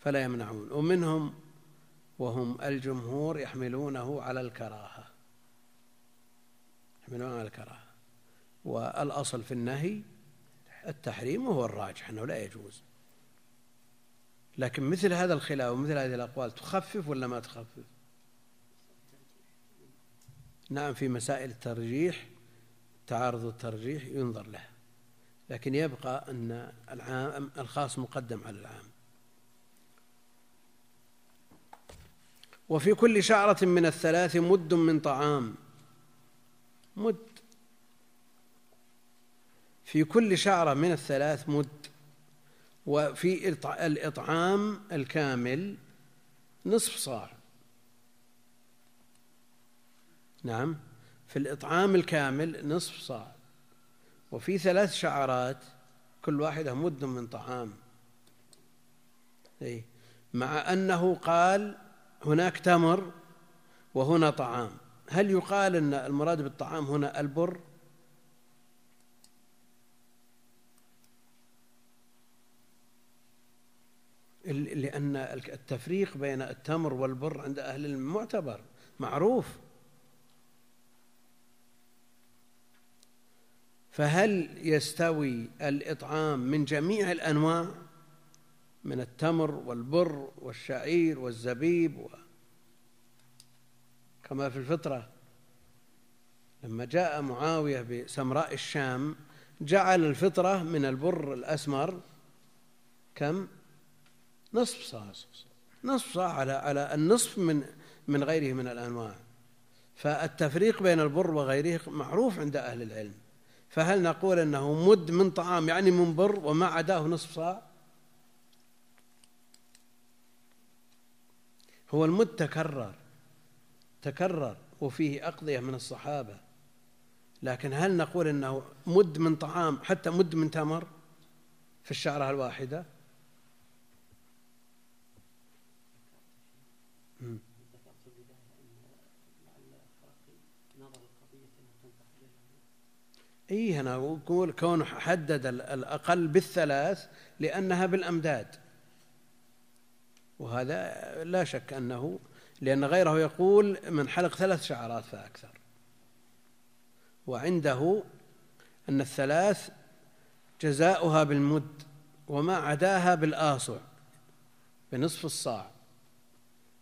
فلا يمنعون. ومنهم وهم الجمهور يحملونه على الكراهة. يحملونه على الكراهة. والأصل في النهي التحريم وهو الراجح أنه لا يجوز. لكن مثل هذا الخلاف ومثل هذه الأقوال تخفف ولا ما تخفف؟ نعم في مسائل الترجيح تعارض الترجيح ينظر له لكن يبقى أن العام الخاص مقدم على العام. وفي كل شعرة من الثلاث مد من طعام. مد. في كل شعرة من الثلاث مد. وفي الإطعام الكامل نصف صاع. نعم. في الإطعام الكامل نصف صاع. وفي ثلاث شعرات كل واحدة مد من طعام. أي مع أنه قال هناك تمر وهنا طعام. هل يقال أن المراد بالطعام هنا البر؟ لأن التفريق بين التمر والبر عند أهل العلم معتبر معروف. فهل يستوي الإطعام من جميع الأنواع؟ من التمر والبر والشعير والزبيب و كما في الفطرة. لما جاء معاوية بسمراء الشام جعل الفطرة من البر الأسمر. كم؟ نصف صاع. نصف صاع على على النصف من من غيره من الأنواع. فالتفريق بين البر وغيره معروف عند أهل العلم. فهل نقول أنه مد من طعام يعني من بر وما عداه نصف صاع؟ هو المد تكرر تكرر وفيه أقضية من الصحابة. لكن هل نقول أنه مد من طعام حتى مد من تمر في الشعرة الواحدة؟ إي أنا أقول كونه حدد الأقل بالثلاث لأنها بالأمداد. وهذا لا شك أنه لأن غيره يقول من حلق ثلاث شعرات فأكثر. وعنده أن الثلاث جزاؤها بالمد وما عداها بالآصع بنصف الصاع.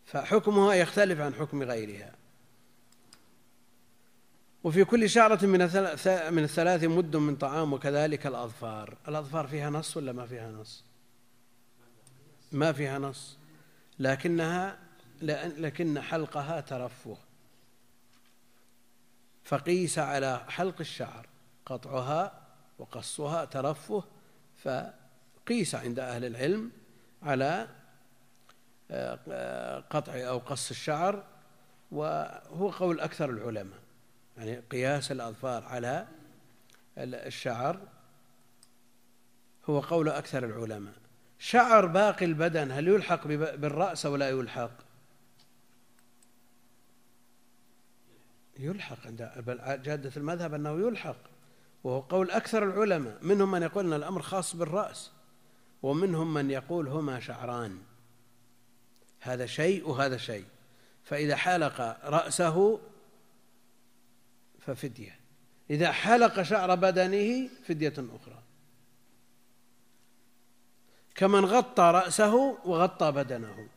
فحكمها يختلف عن حكم غيرها. وفي كل شعرة من من الثلاث مد من طعام وكذلك الأظفار. الأظفار فيها نص ولا ما فيها نص؟ ما فيها نص. لكنها لكن حلقها ترفه. فقيس على حلق الشعر. قطعها وقصها ترفه. فقيس عند أهل العلم على آه، قطع أو قص الشعر. وهو قول أكثر العلماء. يعني قياس الأظفار على الشعر هو قول أكثر العلماء. شعر باقي البدن هل يلحق بالرأس أو لا يلحق؟ يلحق عند جادة المذهب أنه يلحق. وهو قول أكثر العلماء. منهم من يقول أن الأمر خاص بالرأس ومنهم من يقول هما شعران. هذا شيء وهذا شيء. فإذا حلق رأسه ففدية. إذا حلق شعر بدنه فدية أخرى. كمن غطى رأسه وغطى بدنه.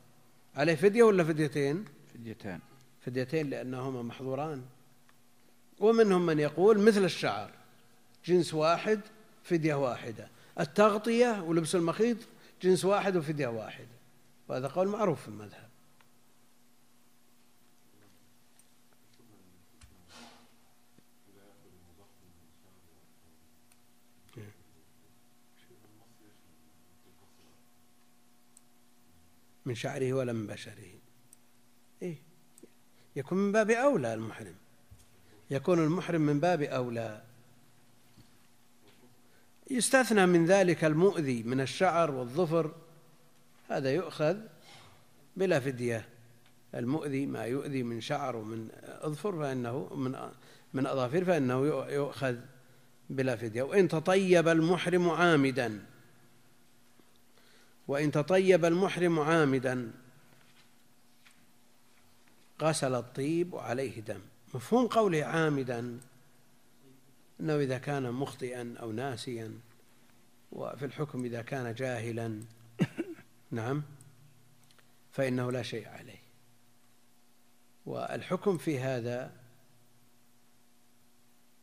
عليه فدية ولا فديتين؟ فديتان فديتين لأنهما محظوران. ومنهم من يقول مثل الشعر. جنس واحد فدية واحدة. التغطية ولبس المخيط جنس واحد وفدية واحدة. وهذا قول معروف في المذهب. من شعره ولا من بشره. إيه. يكون من باب أولى المحرم. يكون المحرم من باب أولى. يستثنى من ذلك المؤذي من الشعر والظفر. هذا يؤخذ بلا فدية. المؤذي ما يؤذي من شعر ومن أظفر فإنه من من أظافر فإنه يؤخذ بلا فدية. وإن تطيب المحرم عامدا. وإن تطيب المحرم عامدا. غسل الطيب وعليه دم. مفهوم قوله عامدا؟ أنه إذا كان مخطئا أو ناسيا. وفي الحكم إذا كان جاهلا. (coughs) نعم. فإنه لا شيء عليه. والحكم في هذا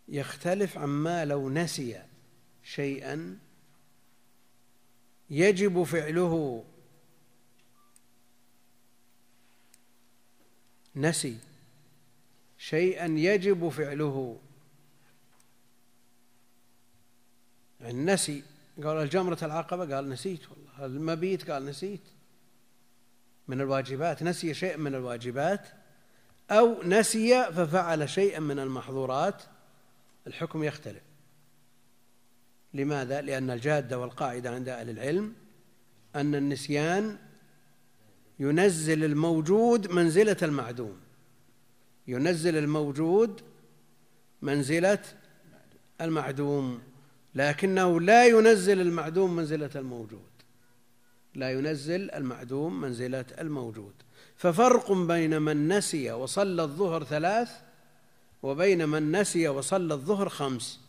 يختلف عما لو نسي شيئا يجب فعله. نسي. شيئا يجب فعله. يعني نسي قال الجمرة العقبة؟ قال نسيت والله. المبيت؟ قال نسيت. من الواجبات. نسي شيء من الواجبات. أو نسي ففعل شيئا من المحظورات. الحكم يختلف. لماذا؟ لأن الجادة والقاعدة عند أهل العلم أن النسيان ينزل الموجود منزلة المعدوم. ينزل الموجود منزلة المعدوم. لكنه لا ينزل المعدوم منزلة الموجود. لا ينزل المعدوم منزلة الموجود. ففرق بين من نسي وصلى الظهر ثلاث وبين من نسي وصلى الظهر خمس.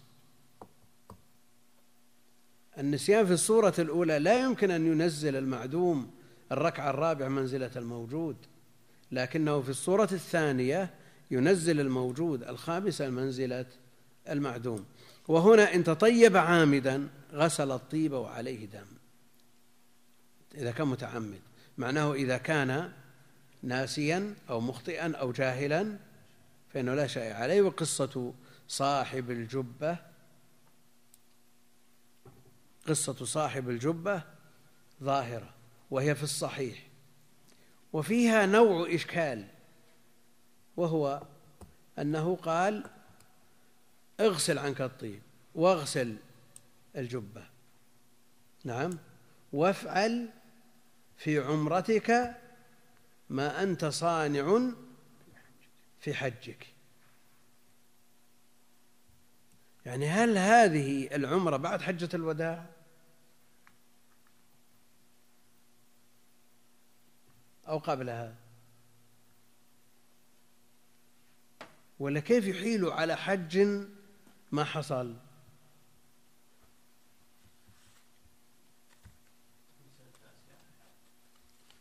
النسيان في الصورة الأولى لا يمكن أن ينزل المعدوم الركعة الرابعة منزلة الموجود لكنه في الصورة الثانية ينزل الموجود الخامسة منزلة المعدوم. وهنا إن تطيب عامدا غسل الطيب وعليه دم. إذا كان متعمد معناه إذا كان ناسيا أو مخطئا أو جاهلا فإنه لا شيء عليه. وقصة صاحب الجبة قصة صاحب الجبة ظاهرة وهي في الصحيح. وفيها نوع إشكال وهو أنه قال اغسل عنك الطيب واغسل الجبة. نعم. وافعل في عمرتك ما أنت صانع في حجك. يعني هل هذه العمرة بعد حجة الوداع؟ أو قبلها. ولا كيف يحيل على حج ما حصل؟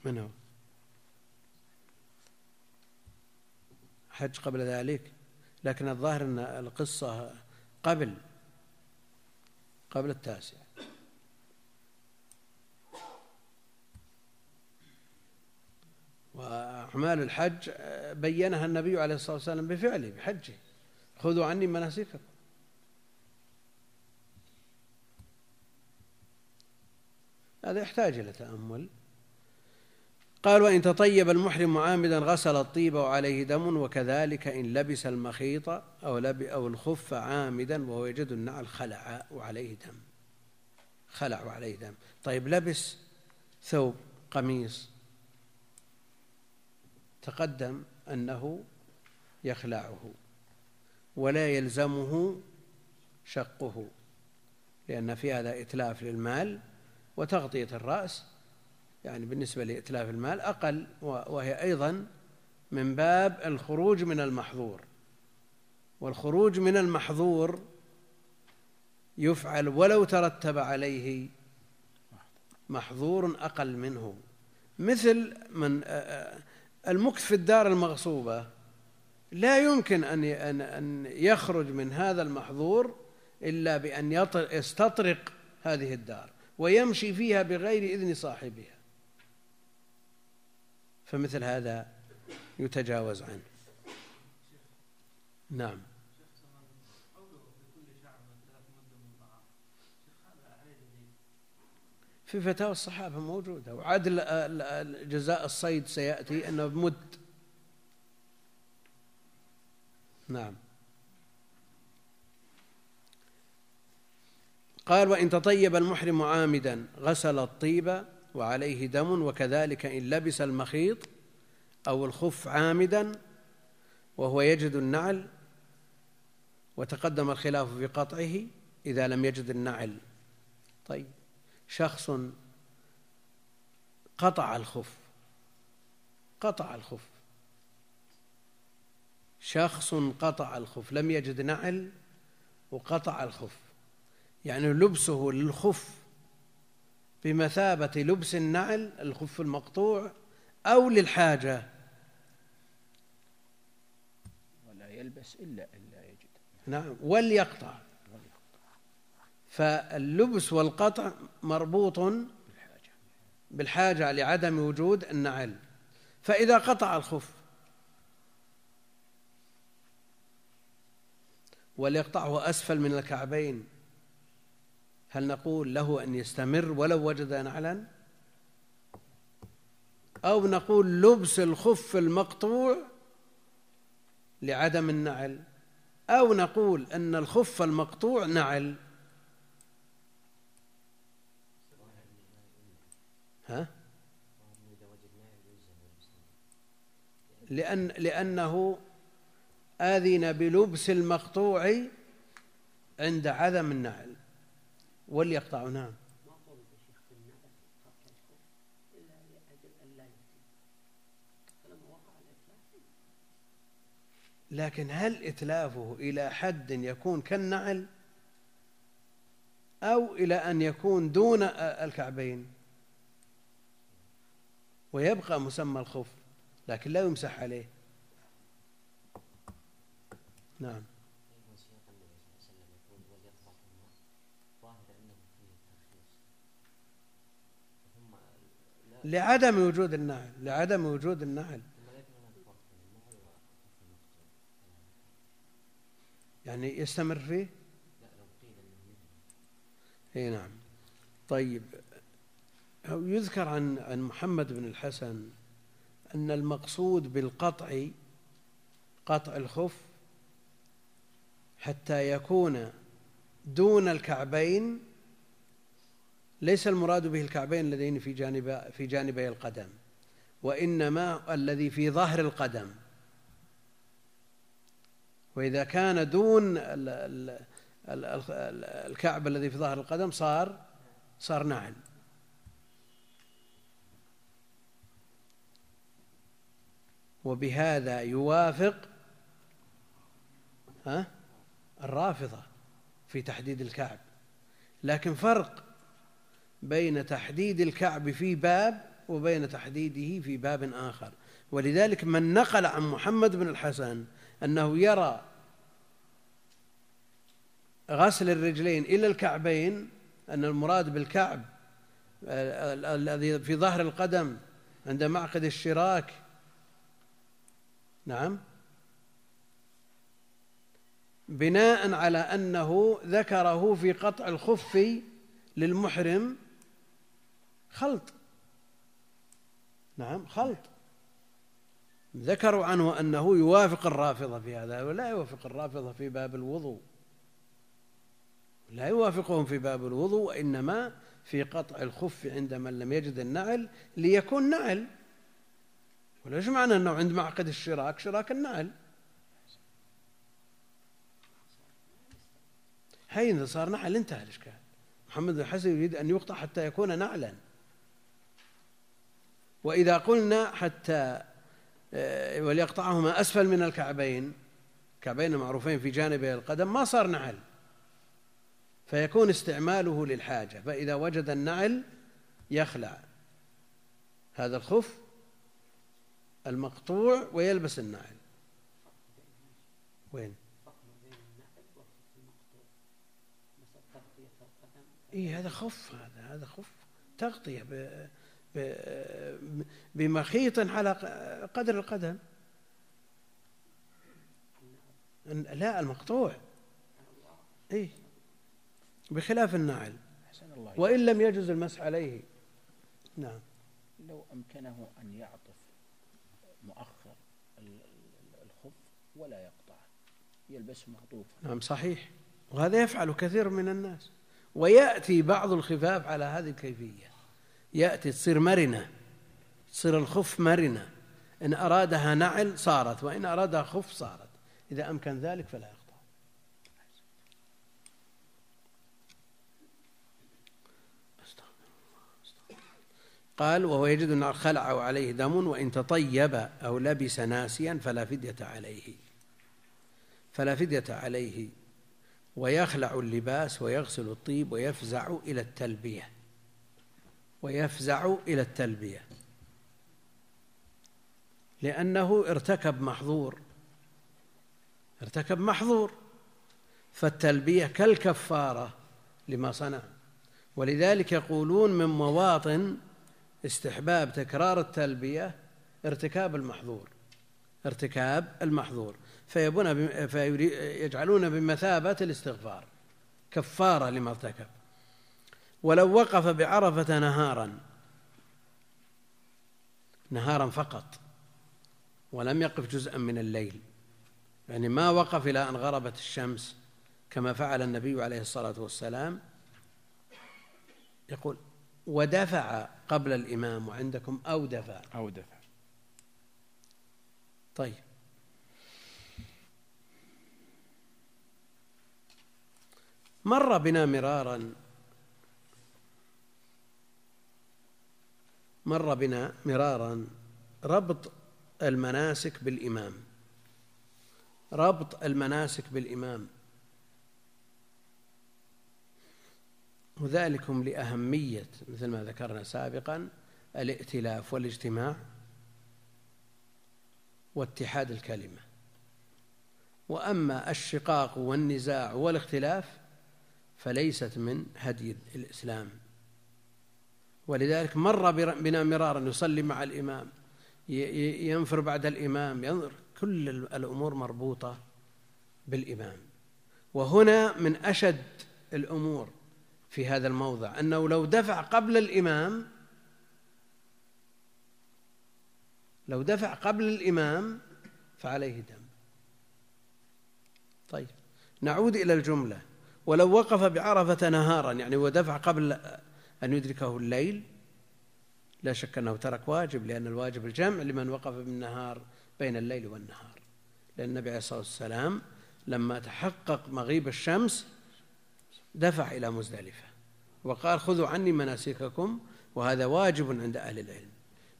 من هو؟ حج قبل ذلك؟ لكن الظاهر أن القصة قبل قبل التاسع. وأعمال الحج بينها النبي عليه الصلاة والسلام بفعله بحجه. خذوا عني مناسككم. هذا يحتاج إلى تأمل. قال وإن تطيب المحرم عامدا غسل الطيب وعليه دم وكذلك إن لبس المخيط أو لب أو الخف عامدا وهو يجد النعل خلع وعليه دم. خلع وعليه دم. طيب لبس ثوب قميص تقدم أنه يخلعه ولا يلزمه شقه لأن في هذا إتلاف للمال وتغطية الرأس. يعني بالنسبة لإتلاف المال أقل وهي أيضا من باب الخروج من المحظور. والخروج من المحظور يفعل ولو ترتب عليه محظور أقل منه. مثل من المكث في الدار المغصوبة لا يمكن أن أن يخرج من هذا المحظور إلا بأن يستطرق هذه الدار ويمشي فيها بغير إذن صاحبها. فمثل هذا يتجاوز عنه. نعم. في فتاوى الصحابة موجودة وعدل جزاء الصيد سيأتي أنه بمد. نعم. قال وإن تطيب المحرم عامدا غسل الطيب وعليه دم وكذلك إن لبس المخيط أو الخف عامدا وهو يجد النعل وتقدم الخلاف في قطعه إذا لم يجد النعل. طيب. شخص قطع الخف. قطع الخف. شخص قطع الخف. لم يجد نعل وقطع الخف. يعني لبسه للخف. بمثابة لبس النعل الخف المقطوع أو للحاجة. ولا يلبس إلا إلا يجد. نعم. وليقطع. فاللبس والقطع مربوط بالحاجة لعدم وجود النعل. فإذا قطع الخف وليقطعه أسفل من الكعبين هل نقول له أن يستمر ولو وجد نعلا؟ أو نقول لبس الخف المقطوع لعدم النعل؟ أو نقول أن الخف المقطوع نعل ها؟ لأن لأنه آذن بلبس المقطوع عند عدم النعل. وليقطعوا نعم. لكن هل إتلافه إلى حد يكون كالنعل أو إلى أن يكون دون الكعبين؟ ويبقى مسمى الخف. لكن لا يمسح عليه. نعم. لعدم وجود النعل لعدم وجود النعل يعني يستمر فيه؟ إي نعم. طيب يذكر عن عن محمد بن الحسن أن المقصود بالقطع قطع الخف حتى يكون دون الكعبين ليس المراد به الكعبين اللذين في جانب في جانبي القدم وإنما الذي في ظهر القدم. وإذا كان دون الكعب الذي في ظهر القدم صار صار نعل وبهذا يوافق ها الرافضة في تحديد الكعب. لكن فرق بين تحديد الكعب في باب وبين تحديده في باب آخر. ولذلك من نقل عن محمد بن الحسن أنه يرى غسل الرجلين إلى الكعبين أن المراد بالكعب الذي في ظهر القدم عند معقد الشراك نعم. بناء على أنه ذكره في قطع الخف للمحرم خلط. نعم خلط. ذكروا عنه أنه يوافق الرافضة في هذا ولا يوافق الرافضة في باب الوضوء. لا يوافقهم في باب الوضوء وإنما في قطع الخف عند من لم يجد النعل ليكون نعل. وليش معنى أنه عند معقد الشراك؟ شراك النعل. هاي إذا صار نعل انتهى الإشكال. محمد بن الحسن يريد أن يقطع حتى يكون نعلا. وإذا قلنا حتى آه، وليقطعهما أسفل من الكعبين كعبين معروفين في جانبي القدم ما صار نعل. فيكون استعماله للحاجة. فإذا وجد النعل يخلع. هذا الخف المقطوع ويلبس النعل وين؟ إيه هذا خف هذا هذا خف تغطية ب بمخيط على قدر القدم. لا المقطوع. إيه بخلاف النعل وإن لم يجوز المسح عليه. نعم. لو أمكنه أن يعطف. مؤخر الخف ولا يقطع يلبسه معطوفا نعم صحيح. وهذا يفعل كثير من الناس. ويأتي بعض الخفاف على هذه الكيفية. يأتي تصير مرنة تصير الخف مرنة. إن أرادها نعل صارت وإن أرادها خف صارت. إذا أمكن ذلك فلا يقطع قال وهو يجد أن خلعه عليه دم وإن تطيب أو لبس ناسيا فلا فدية عليه. فلا فدية عليه. ويخلع اللباس ويغسل الطيب ويفزع إلى التلبية. ويفزع إلى التلبية. لأنه ارتكب محظور. ارتكب محظور. فالتلبية كالكفارة لما صنع. ولذلك يقولون من مواطن استحباب تكرار التلبية ارتكاب المحظور ارتكاب المحظور. فيبون فيجعلون بمثابة الاستغفار كفارة لما ارتكب. ولو وقف بعرفة نهارا نهارا فقط ولم يقف جزءا من الليل. يعني ما وقف إلى أن غربت الشمس كما فعل النبي عليه الصلاة والسلام. يقول ودفع قبل الإمام وعندكم أو دفع؟ أو دفع. طيب. مر بنا مرارا. مر بنا مرارا ربط المناسك بالإمام. ربط المناسك بالإمام. وذلكم لأهمية مثل ما ذكرنا سابقا الائتلاف والاجتماع واتحاد الكلمة. وأما الشقاق والنزاع والاختلاف فليست من هدي الإسلام. ولذلك مر بنا مرارا يصلي مع الإمام ينفر بعد الإمام ينظر كل الأمور مربوطة بالإمام. وهنا من أشد الأمور في هذا الموضع أنه لو دفع قبل الإمام لو دفع قبل الإمام فعليه دم. طيب نعود إلى الجملة. ولو وقف بعرفة نهارا يعني ودفع قبل أن يدركه الليل لا شك أنه ترك واجب لأن الواجب الجمع لمن وقف بالنهار بين الليل والنهار. لأن النبي عليه الصلاة والسلام لما تحقق مغيب الشمس دفع إلى مزدلفة. وقال خذوا عني مناسككم وهذا واجب عند أهل العلم.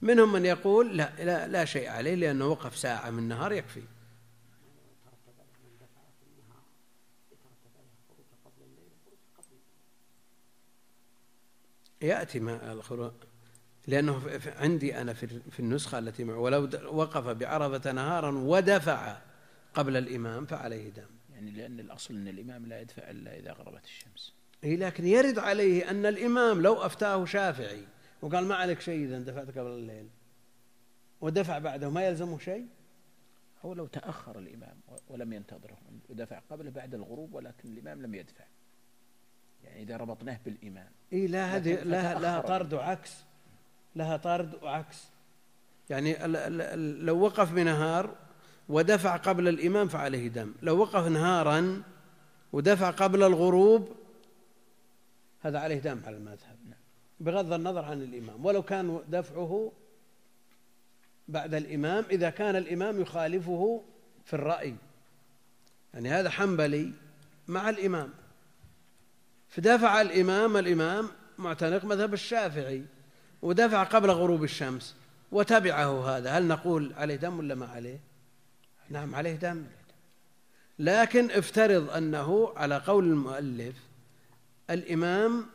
منهم من يقول لا لا, لا شيء عليه لأنه وقف ساعة من النهار يكفي. يأتي ما الخروج لأنه عندي أنا في النسخة التي معه. ولو وقف بعرفة نهارا ودفع قبل الإمام فعليه دم. يعني لأن الأصل أن الإمام لا يدفع إلا إذا غربت الشمس. إيه لكن يرد عليه أن الإمام لو أفتاه شافعي وقال ما عليك شيء إذا دفعت قبل الليل ودفع بعده ما يلزمه شيء؟ هو لو تأخر الإمام ولم ينتظره ودفع قبله بعد الغروب ولكن الإمام لم يدفع. يعني إذا ربطناه بالإمام. إيه لا هذه لها, لها طرد وعكس. لها طرد وعكس. يعني لو وقف بنهار ودفع قبل الإمام فعليه دم. لو وقف نهارا ودفع قبل الغروب هذا عليه دم على المذهب. بغض النظر عن الإمام. ولو كان دفعه بعد الإمام إذا كان الإمام يخالفه في الرأي. يعني هذا حنبلي مع الإمام. فدفع الإمام الإمام معتنق مذهب الشافعي ودفع قبل غروب الشمس وتبعه هذا. هل نقول عليه دم ولا ما عليه؟ نعم عليه دم. لكن افترض أنه على قول المؤلف الإمام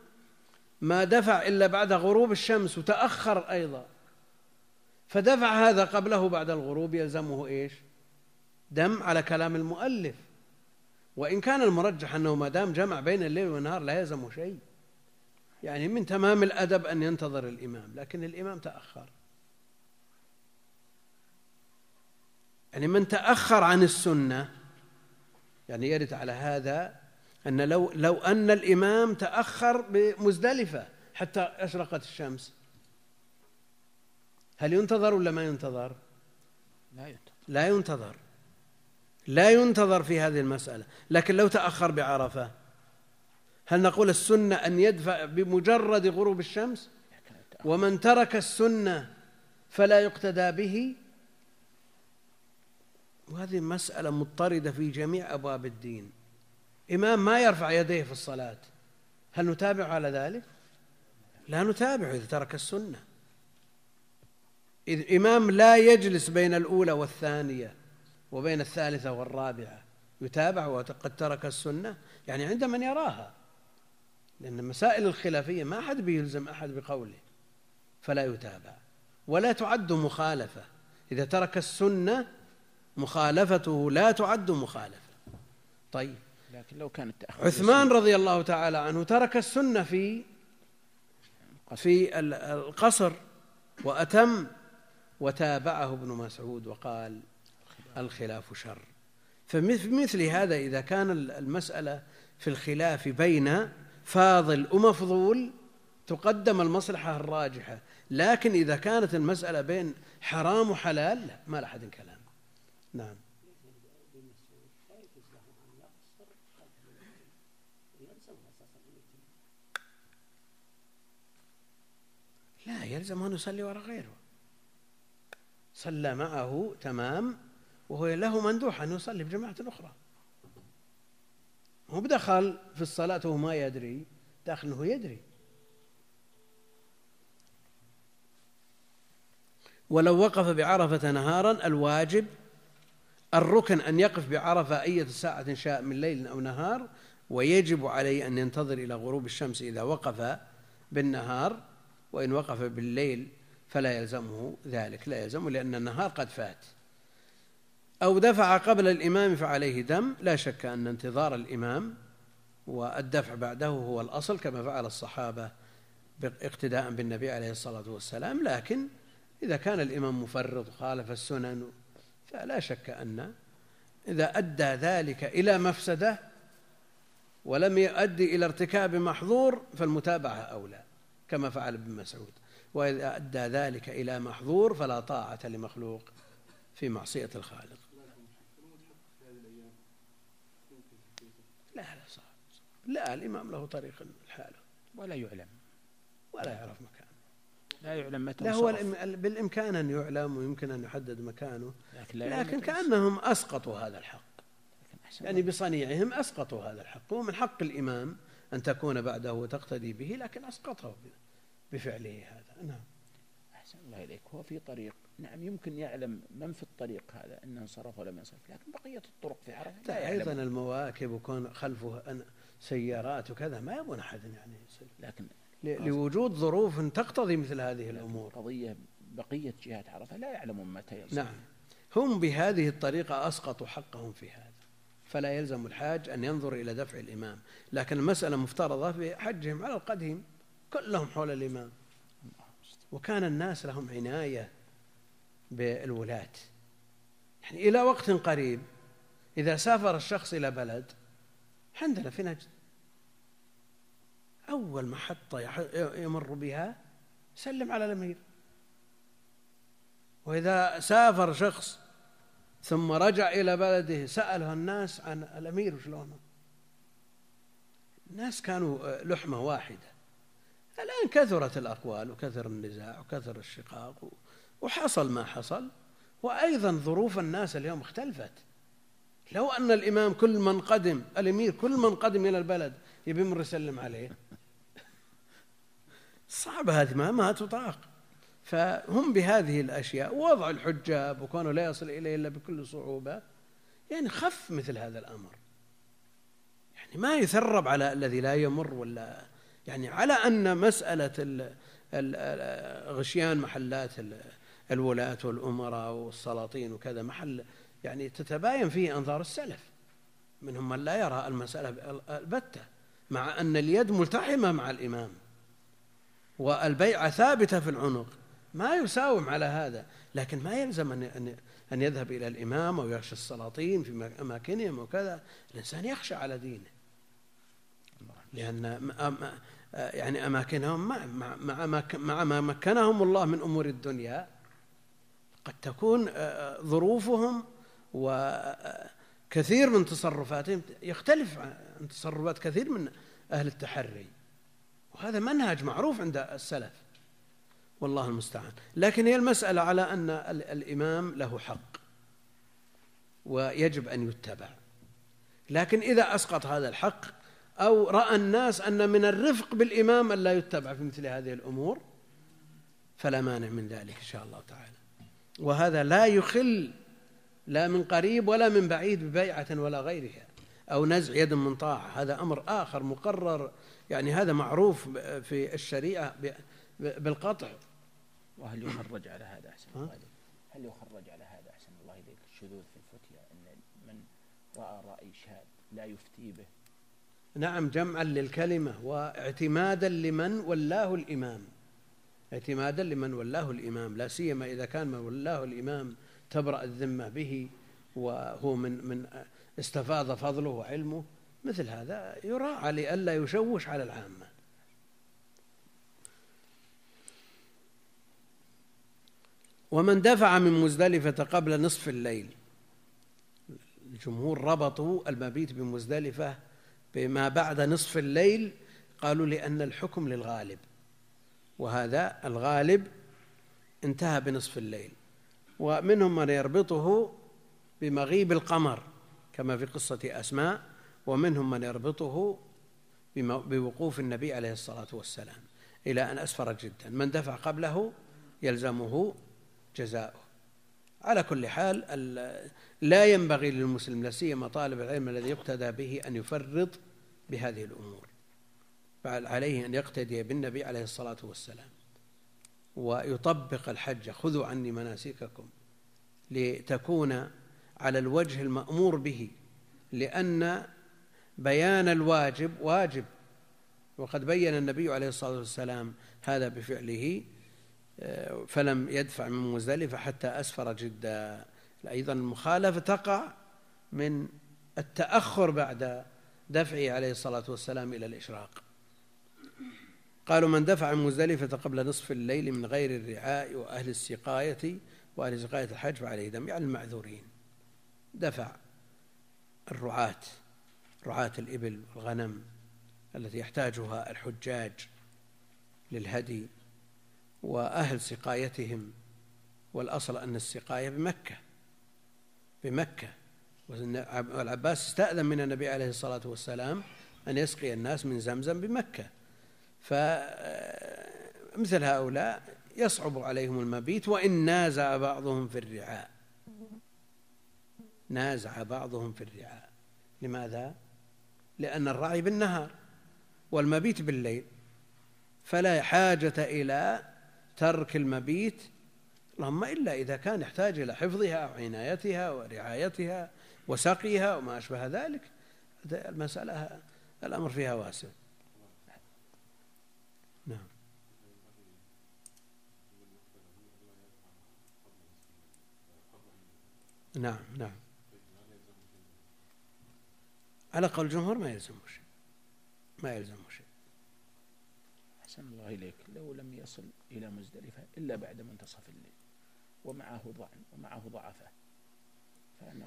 ما دفع إلا بعد غروب الشمس وتأخر أيضا فدفع هذا قبله بعد الغروب يلزمه إيش؟ دم على كلام المؤلف. وإن كان المرجح أنه ما دام جمع بين الليل والنهار لا يلزمه شيء. يعني من تمام الأدب أن ينتظر الإمام لكن الإمام تأخر. يعني من تأخر عن السنة يعني يرد على هذا أن لو لو أن الإمام تأخر بمزدلفة حتى أشرقت الشمس. هل ينتظر ولا ما ينتظر؟ لا ينتظر. لا ينتظر. لا ينتظر في هذه المسألة. لكن لو تأخر بعرفة هل نقول السنة أن يدفع بمجرد غروب الشمس؟ ومن ترك السنة فلا يقتدى به وهذه مسألة مضطردة في جميع أبواب الدين. إمام ما يرفع يديه في الصلاة. هل نتابع على ذلك؟ لا نتابع إذا ترك السنة. إذ إمام لا يجلس بين الأولى والثانية وبين الثالثة والرابعة. يتابع وقد ترك السنة. يعني عند من يراها. لأن مسائل الخلافية ما أحد بيلزم أحد بقوله. فلا يتابع. ولا تعد مخالفة. إذا ترك السنة مخالفته لا تعد مخالفة. طيب. لكن لو كان التأخر عثمان رضي الله تعالى عنه ترك السنة في في القصر وأتم وتابعه ابن مسعود وقال الخلاف شر. فمثل هذا إذا كان المسألة في الخلاف بين فاضل ومفضول تقدم المصلحة الراجحة. لكن إذا كانت المسألة بين حرام وحلال لا ما لأحد كلام. نعم. لا يلزم أن يصلي وراء غيره. صلى معه تمام وهو له مندوح أن يصلي بجماعة أخرى. هو بدخل في الصلاة وهو ما يدري داخل أنه يدري. ولو وقف بعرفة نهارا الواجب الركن أن يقف بعرفة أية ساعة شاء من ليل أو نهار ويجب عليه أن ينتظر إلى غروب الشمس إذا وقف بالنهار وإن وقف بالليل فلا يلزمه ذلك. لا يلزمه لأن النهار قد فات. أو دفع قبل الإمام فعليه دم لا شك أن انتظار الإمام والدفع بعده هو الأصل كما فعل الصحابة اقتداء بالنبي عليه الصلاة والسلام. لكن إذا كان الإمام مفرط وخالف السنن فلا شك أن إذا أدى ذلك إلى مفسدة ولم يؤدي إلى ارتكاب محظور فالمتابعة أولى كما فعل ابن مسعود. وإذا أدى ذلك إلى محظور فلا طاعة لمخلوق في معصية الخالق. لا لا صعب. لا الإمام له طريق الحالة ولا يعلم. ولا يعرف مكانه. لا يعلم متى لا هو بالإمكان أن يعلم ويمكن أن يحدد مكانه لكن, لكن كأنهم أسقطوا هذا الحق. يعني بصنيعهم أسقطوا هذا الحق. هو من حق الإمام أن تكون بعده وتقتدي به لكن أسقطه بفعله هذا. نعم. أحسن الله إليك. هو في طريق. نعم يمكن يعلم من في الطريق هذا أنه انصرف ولم ينصرف لكن بقية الطرق في عرفة لا أيضا المواكب وكون خلفه سيارات وكذا ما يبون أحد يعني يصير. لكن لوجود ظروف تقتضي مثل هذه الأمور. قضية بقية جهات عرفة لا يعلمون متى يصل. نعم. هم بهذه الطريقة أسقطوا حقهم في هذا. فلا يلزم الحاج أن ينظر إلى دفع الإمام. لكن المسألة مفترضة في حجهم على القديم كلهم حول الإمام. وكان الناس لهم عناية بالولاة. يعني إلى وقت قريب إذا سافر الشخص إلى بلد عندنا في نجد. أول محطة يمر بها سلم على الأمير. وإذا سافر شخص ثم رجع إلى بلده سأله الناس عن الأمير وشلونه الناس كانوا لحمة واحدة. الآن كثرت الأقوال وكثر النزاع وكثر الشقاق وحصل ما حصل. وأيضا ظروف الناس اليوم اختلفت. لو أن الإمام كل من قدم الأمير كل من قدم إلى البلد يبي مر يسلم عليه. صعبة هذه ما, ما تطاق. فهم بهذه الأشياء وضع الحجاب وكونه لا يصل إليه إلا بكل صعوبة. يعني خف مثل هذا الأمر. يعني ما يثرب على الذي لا يمر ولا يعني على أن مسألة غشيان محلات الولاة والأمراء والسلاطين وكذا محل يعني تتباين فيه أنظار السلف. منهم من لا يرى المسألة البتة مع أن اليد ملتحمة مع الإمام. والبيعة ثابتة في العنق. ما يساوم على هذا لكن ما يلزم أن أن يذهب إلى الإمام أو يخشى السلاطين في أماكنهم وكذا الإنسان يخشى على دينه. لأن يعني أماكنهم مع, مع, مع ما مكنهم الله من أمور الدنيا. قد تكون ظروفهم وكثير من تصرفاتهم يختلف عن تصرفات كثير من أهل التحري. وهذا منهج معروف عند السلف. والله المستعان. لكن هي المسألة على أن الإمام له حق ويجب أن يتبع. لكن إذا أسقط هذا الحق أو رأى الناس أن من الرفق بالإمام أن لا يتبع في مثل هذه الأمور فلا مانع من ذلك إن شاء الله تعالى. وهذا لا يخل لا من قريب ولا من بعيد ببيعة ولا غيرها أو نزع يد من طاعة. هذا أمر آخر مقرر يعني هذا معروف في الشريعة بالقطع. وهل يخرج على هذا أحسن الله إليك؟ هل يخرج على هذا أحسن الله إليك الشذوذ في الفتيا أن من رأى رأي شاذ لا يفتي به. نعم جمعا للكلمة واعتمادا لمن ولاه الإمام. اعتمادا لمن ولاه الإمام لا سيما إذا كان من ولاه الإمام تبرأ الذمة به وهو من من استفاض فضله وعلمه. مثل هذا يراعى لئلا يشوش على العامة. ومن دفع من مزدلفة قبل نصف الليل. الجمهور ربطوا المبيت بمزدلفة بما بعد نصف الليل قالوا لأن الحكم للغالب. وهذا الغالب انتهى بنصف الليل. ومنهم من يربطه بمغيب القمر كما في قصة أسماء ومنهم من يربطه بوقوف النبي عليه الصلاة والسلام إلى أن أسفر جدا. من دفع قبله يلزمه جزاؤه. على كل حال لا ينبغي للمسلم لا سيما طالب العلم الذي يقتدى به أن يفرط بهذه الأمور. بل عليه أن يقتدي بالنبي عليه الصلاة والسلام. ويطبق الحج خذوا عني مناسككم لتكون على الوجه المأمور به لأن بيان الواجب واجب. وقد بين النبي عليه الصلاة والسلام هذا بفعله آه، فلم يدفع من مزدلفة حتى أسفر جدا أيضا المخالفة تقع من التأخر بعد دفعه عليه الصلاة والسلام إلى الإشراق. قالوا من دفع من مزدلفة قبل نصف الليل من غير الرعاء وأهل السقاية وأهل سقاية الحج فعليه دم يعني المعذورين. دفع الرعاة. رعاة الإبل والغنم التي يحتاجها الحجاج للهدي وأهل سقايتهم والأصل أن السقاية بمكة بمكة. والعباس استأذن من النبي عليه الصلاة والسلام أن يسقي الناس من زمزم بمكة. فمثل هؤلاء يصعب عليهم المبيت وإن نازع بعضهم في الرعاء. نازع بعضهم في الرعاء. لماذا؟ لأن الرعي بالنهار والمبيت بالليل. فلا حاجة إلى ترك المبيت اللهم إلا إذا كان يحتاج إلى حفظها وعنايتها ورعايتها وسقيها وما أشبه ذلك. المسألة الأمر فيها واسع. نعم. نعم نعم. على قول الجمهور ما يلزمه شيء. ما يلزمه شيء. أحسن الله إليك. لو لم يصل إلى مزدلفة إلا بعد منتصف الليل ومعه ضعن ومعه ضعفة.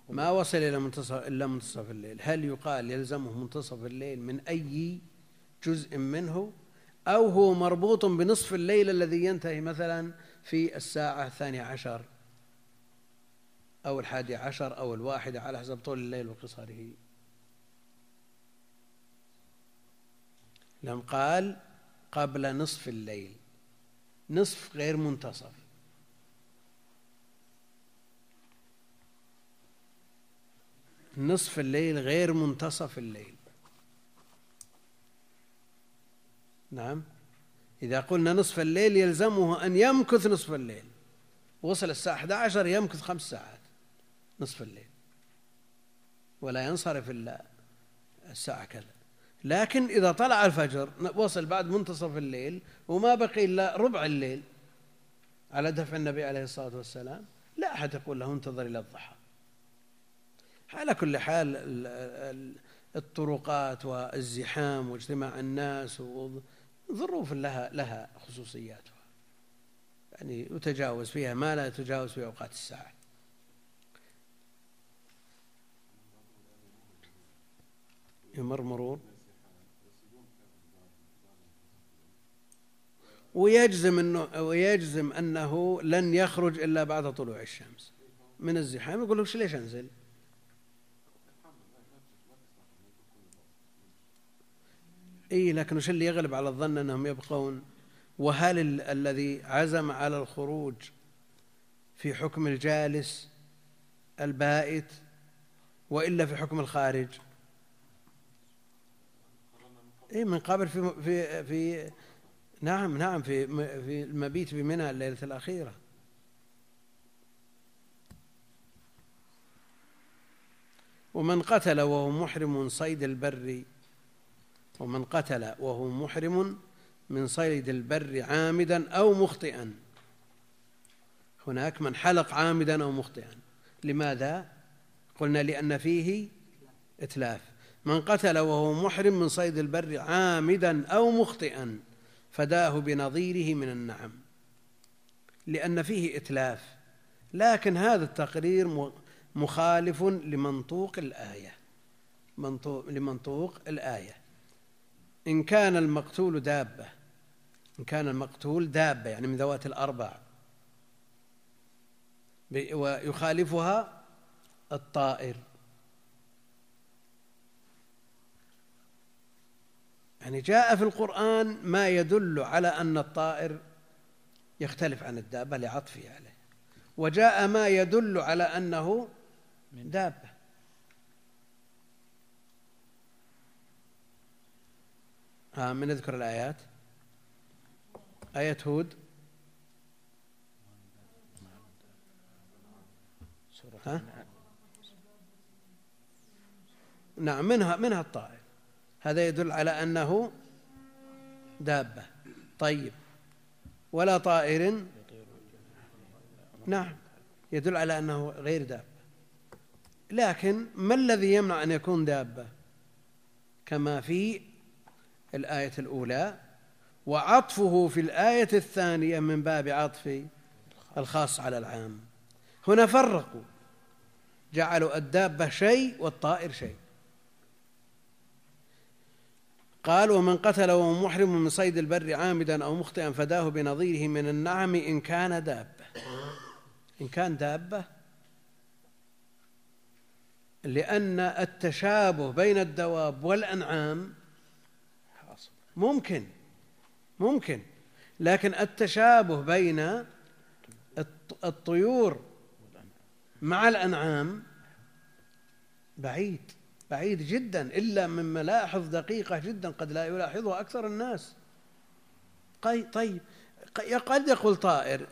ما وصل إلى منتصف إلا منتصف الليل. هل يقال يلزمه منتصف الليل من أي جزء منه؟ أو هو مربوط بنصف الليل الذي ينتهي مثلا في الساعة الثانية عشر أو الحادي عشر أو الواحدة على حسب طول الليل وقصره لم قال قبل نصف الليل. نصف غير منتصف. نصف الليل غير منتصف الليل. نعم. إذا قلنا نصف الليل يلزمه أن يمكث نصف الليل. وصل الساعة 11 يمكث خمس ساعات نصف الليل. ولا ينصرف إلا الساعة كذا. لكن إذا طلع الفجر وصل بعد منتصف الليل وما بقي إلا ربع الليل. على دفع النبي عليه الصلاة والسلام لا أحد يقول له انتظر إلى الضحى. على كل حال الطرقات والزحام واجتماع الناس ظروف لها لها خصوصياتها. يعني يتجاوز فيها ما لا يتجاوز في أوقات الساعة. يمر مرور؟ ويجزم انه ويجزم أنه لن يخرج إلا بعد طلوع الشمس. من الزحام يقول لك ليش أنزل؟ اي لكن وش اللي يغلب على الظن أنهم يبقون؟ وهل ال الذي عزم على الخروج في حكم الجالس البائت وإلا في حكم الخارج؟ اي من قبل في في في نعم نعم في في المبيت بمنى الليلة الأخيرة. ومن قتل وهو محرم صيد البر ومن قتل وهو محرم من صيد البر عامدا أو مخطئا. هناك من حلق عامدا أو مخطئا. لماذا؟ قلنا لأن فيه إتلاف. من قتل وهو محرم من صيد البر عامدا أو مخطئا. فداه بنظيره من النعم لأن فيه إتلاف لكن هذا التقرير مخالف لمنطوق الآية منطوق لمنطوق الآية. إن كان المقتول دابة إن كان المقتول دابة يعني من ذوات الأربع ويخالفها الطائر. يعني جاء في القرآن ما يدل على أن الطائر يختلف عن الدابة لعطفه عليه. وجاء ما يدل على أنه دابة. ها من نذكر الآيات؟ آية هود. ها؟ نعم منها منها الطائر. هذا يدل على أنه دابة. طيب. ولا طائر. نعم. يدل على أنه غير دابة. لكن ما الذي يمنع أن يكون دابة؟ كما في الآية الأولى وعطفه في الآية الثانية من باب عطف الخاص على العام. هنا فرقوا. جعلوا الدابة شيء والطائر شيء. قال ومن قتل وهو محرم من صيد البر عامدا أو مخطئا فداه بنظيره من النعم إن كان دابة. إن كان دابة. لأن التشابه بين الدواب والأنعام ممكن ممكن لكن التشابه بين الطيور مع الأنعام بعيد. بعيد جدا إلا من ملاحظ دقيقة جدا قد لا يلاحظها أكثر الناس. طيب قد يقول طائر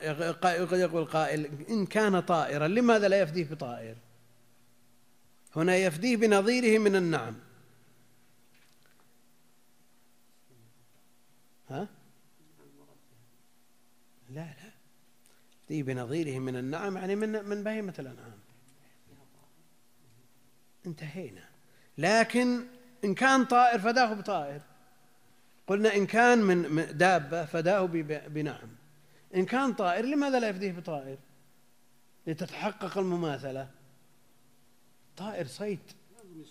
قد يقول قائل إن كان طائرا لماذا لا يفديه بطائر؟ هنا يفديه بنظيره من النعم. ها؟ لا لا. يفديه بنظيره من النعم يعني من من بهيمة الأنعام. انتهينا. لكن إن كان طائر فداه بطائر. قلنا إن كان من دابة فداه بنعم. إن كان طائر لماذا لا يفديه بطائر؟ لتتحقق المماثلة. طائر صيد.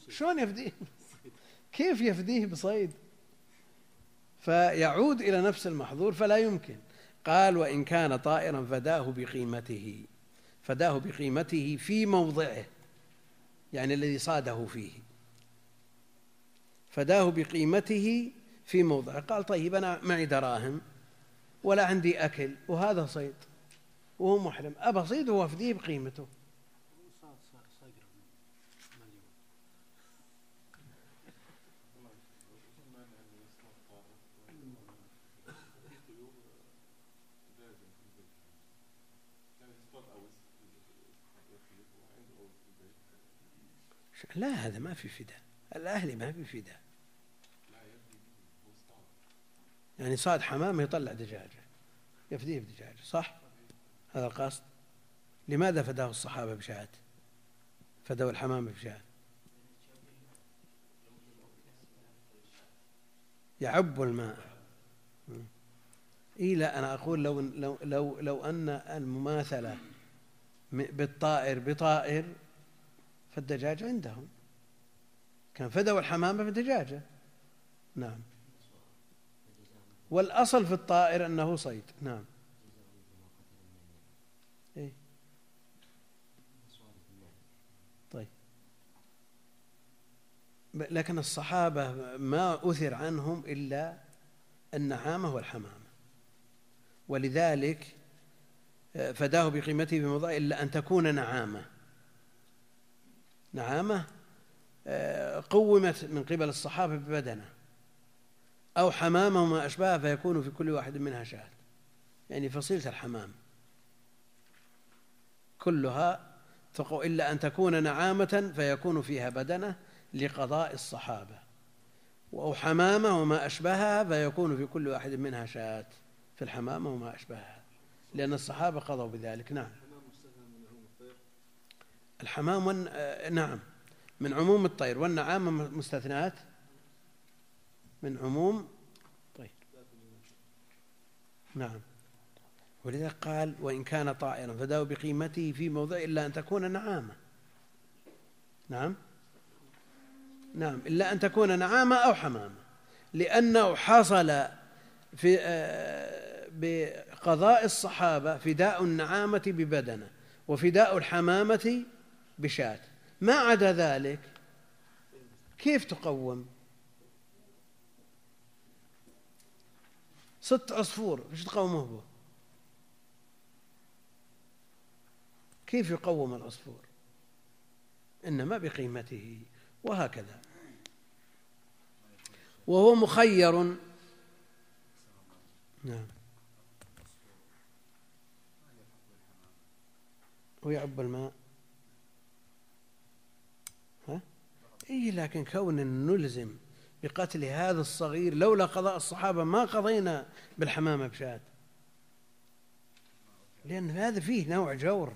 شلون يفديه؟ كيف يفديه بصيد؟ فيعود إلى نفس المحظور فلا يمكن. قال وإن كان طائرا فداه بقيمته. فداه بقيمته في موضعه يعني الذي صاده فيه. فداه بقيمته في موضعه قال طيب أنا معي دراهم ولا عندي أكل وهذا صيد وهو محرم. أبى صيده وأفديه بقيمته. لا هذا ما في فداء. الأهلي ما في فداء. يعني صاد حمام يطلع دجاجة. يفديه بدجاجة صح؟ هذا القصد. لماذا فداه الصحابة بشاة؟ فدوا الحمام بشاة. يعب الماء. إيه لا أنا أقول لو لو لو, لو أن المماثلة بالطائر بطائر فالدجاج عندهم. كان فدوا الحمامة بدجاجة نعم. والأصل في الطائر أنه صيد. نعم. إيه؟ طيب. لكن الصحابة ما أثر عنهم إلا النعامة والحمامة. ولذلك آه، فداه بقيمته بمضاء إلا أن تكون نعامة. نعامة قومت من قبل الصحابة ببدنه أو حمامة وما أشبهها فيكون في كل واحد منها شاة يعني فصيلة الحمام كلها إلا أن تكون نعامة فيكون فيها بدنة لقضاء الصحابة. أو حمامة وما أشبهها فيكون في كل واحد منها شاة في الحمامة وما أشبهها. لأن الصحابة قضوا بذلك. نعم. الحمام آه، نعم. من عموم الطير والنعامة مستثنات من عموم طيب نعم. ولذا قال وإن كان طائرا فداه بقيمته في موضع إلا أن تكون نعامة. نعم. نعم. إلا أن تكون نعامة أو حمامة. لأنه حصل في آه، بقضاء الصحابة فداء النعامة ببدنه وفداء الحمامة بشاة ما عدا ذلك كيف تقوم؟ ست عصفور إيش تقومه به كيف يقوم العصفور إنما بقيمته وهكذا. وهو مخير. نعم. ويعب الماء ها؟ إيه لكن كون نلزم بقتل هذا الصغير لولا قضاء الصحابة ما قضينا بالحمامة بشاة. لأن هذا فيه نوع جور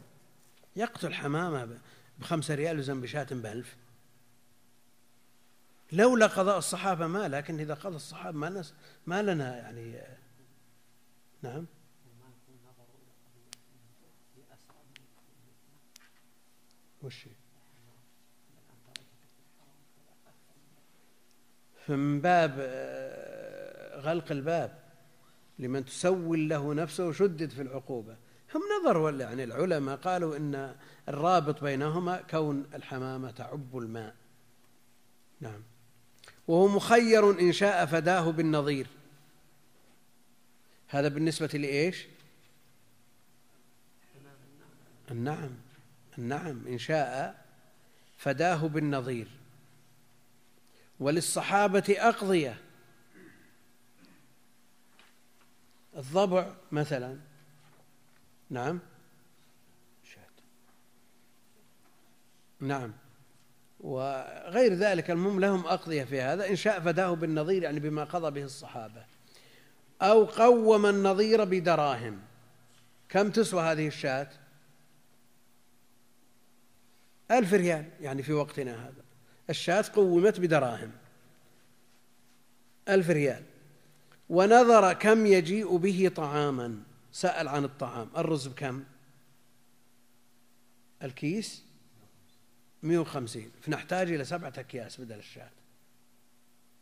يقتل حمامة بخمسة ريال وزن بشاة بألف. لولا قضاء الصحابة ما لكن إذا قضى الصحابة ما, ما لنا يعني نعم. وش؟ فمن باب آه، غلق الباب لمن تسول له نفسه شدد في العقوبة. هم نظروا يعني العلماء قالوا إن الرابط بينهما كون الحمامة تعب الماء. نعم. وهو مخير إن شاء فداه بالنظير. هذا بالنسبة لإيش؟ النعم. النعم. إن شاء فداه بالنظير. وللصحابة أقضية. الضبع مثلا. نعم. نعم. وغير ذلك المهم لهم أقضية في هذا إن شاء فداه بالنظير يعني بما قضى به الصحابة. أو قوم النظير بدراهم. كم تسوى هذه الشاة؟ ألف ريال يعني في وقتنا هذا. الشاة قومت بدراهم. ألف ريال. ونظر كم يجيء به طعاما. سأل عن الطعام. الرز بكم؟ الكيس؟ 150 فنحتاج إلى سبعة أكياس بدل الشاة.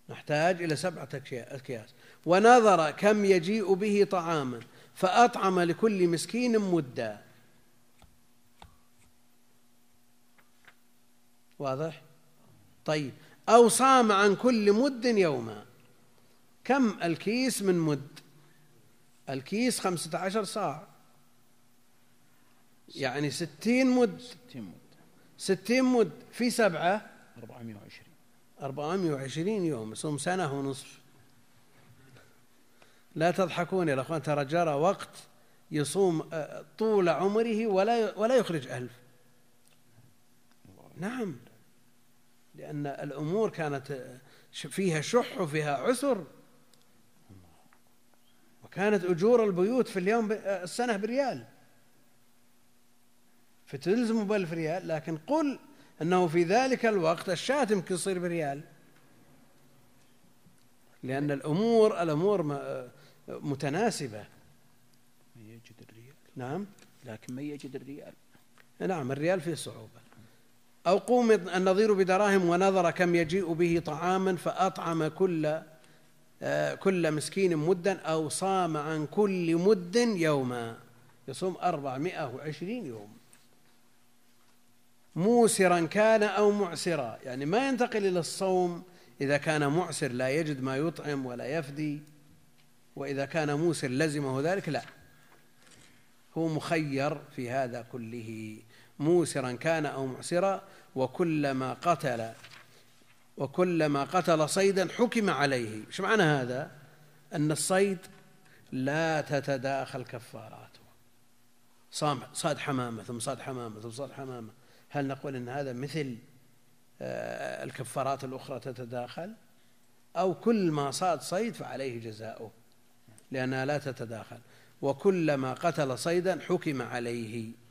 نحتاج إلى سبعة أكياس. ونظر كم يجيء به طعاما. فأطعم لكل مسكين مدا واضح؟ طيب. أو صام عن كل مد يوما. كم الكيس من مد؟ الكيس خمسة عشر صاع. يعني ستين مد. ستين مد. ستين مد. في سبعة؟ أربعمائة وعشرين. أربعمائة وعشرين يوم. يصوم سنة ونصف لا تضحكون يا أخوان. ترى جرى وقت يصوم آه، طول عمره ولا ولا يخرج ألف. نعم. لأن الأمور كانت فيها شح وفيها عسر. وكانت أجور البيوت في اليوم السنة بريال. فتلزم بألف ريال لكن قل أنه في ذلك الوقت الشاة يمكن تصير بريال. لأن الأمور الأمور متناسبة. من يجد الريال. نعم؟ لكن من يجد الريال. نعم الريال فيه صعوبة. أو قوم النظير بدراهم ونظر كم يجيء به طعاما فأطعم كل آه، كل مسكين مدا أو صام عن كل مد يوما. يصوم أربعمائة وعشرين يوم. موسرا كان أو معسرا. يعني ما ينتقل إلى الصوم إذا كان معسر لا يجد ما يطعم ولا يفدي. وإذا كان موسر لزمه ذلك لا. هو مخير في هذا كله. موسرا كان أو معسرا وكلما قتل وكلما قتل صيدا حكم عليه. إيش معنى هذا؟ أن الصيد لا تتداخل كفاراته. صاد حمامة ثم صاد حمامة ثم صاد حمامة. هل نقول أن هذا مثل آه، الكفارات الأخرى تتداخل؟ أو كل ما صاد صيد فعليه جزاؤه لأنها لا تتداخل. وكلما قتل صيدا حكم عليه.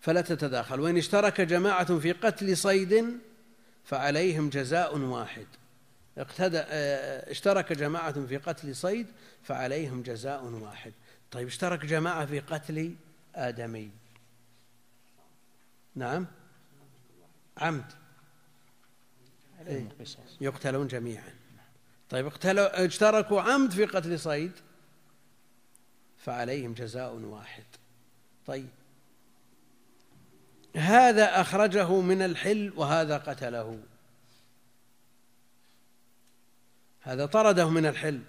فلا تتداخل. وإن اشترك جماعة في قتل صيد فعليهم جزاء واحد. اقتدى آه، اشترك جماعة في قتل صيد فعليهم جزاء واحد. طيب اشترك جماعة في قتل آدمي. نعم. عمد. إيه؟ يقتلون جميعا. طيب اقتلوا اشتركوا عمد في قتل صيد فعليهم جزاء واحد. طيب. هذا أخرجه من الحل وهذا قتله. هذا طرده من الحل.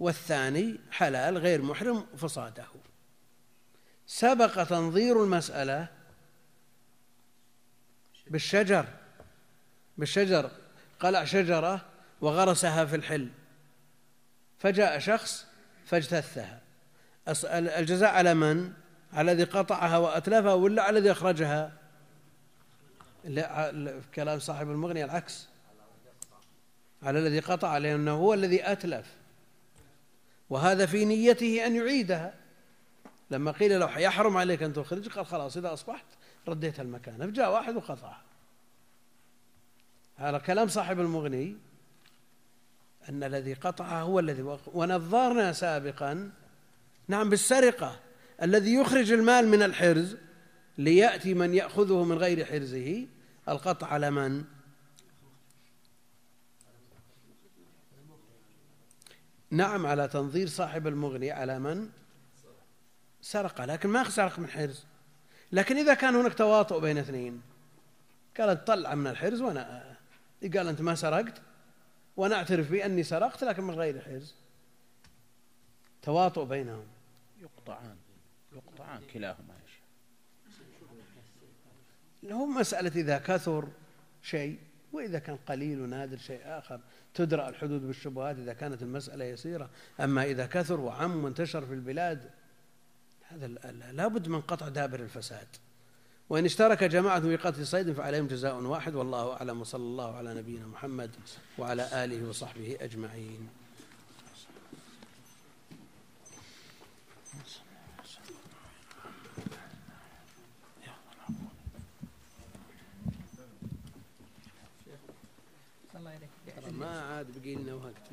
والثاني حلال غير محرم فصاده. سبق تنظير المسألة بالشجر. بالشجر. قلع شجرة وغرسها في الحل. فجاء شخص فاجتثها. الجزاء على من؟ على الذي قطعها وأتلفها ولا على الذي أخرجها؟ لا كلام صاحب المغني العكس. على الذي قطع لأنه هو الذي أتلف. وهذا في نيته أن يعيدها. لما قيل له يحرم عليك أن تخرج قال خلاص إذا أصبحت رديت المكان. فجاء واحد وقطعها. على كلام صاحب المغني أن الذي قطعه هو الذي ونظرنا سابقا نعم بالسرقة. الذي يخرج المال من الحرز ليأتي من يأخذه من غير حرزه القطع على من؟ نعم على تنظير صاحب المغني على من؟ سرق لكن ما سرق من حرز. لكن إذا كان هناك تواطؤ بين اثنين قال طلع من الحرز وأنا قال أنت ما سرقت؟ وأنا أعترف بأني سرقت لكن من غير حرز. تواطؤ بينهم. يقطعان. كلاهما يا شيخ. هو مسألة إذا كثر شيء وإذا كان قليل ونادر شيء آخر تدرأ الحدود بالشبهات إذا كانت المسألة يسيرة. أما إذا كثر وعم وانتشر في البلاد هذا لابد من قطع دابر الفساد. وإن اشترك جماعة في قتل صيد فعليهم جزاء واحد والله أعلم وصلى الله على نبينا محمد وعلى آله وصحبه أجمعين. ما عاد بقي لنا وقت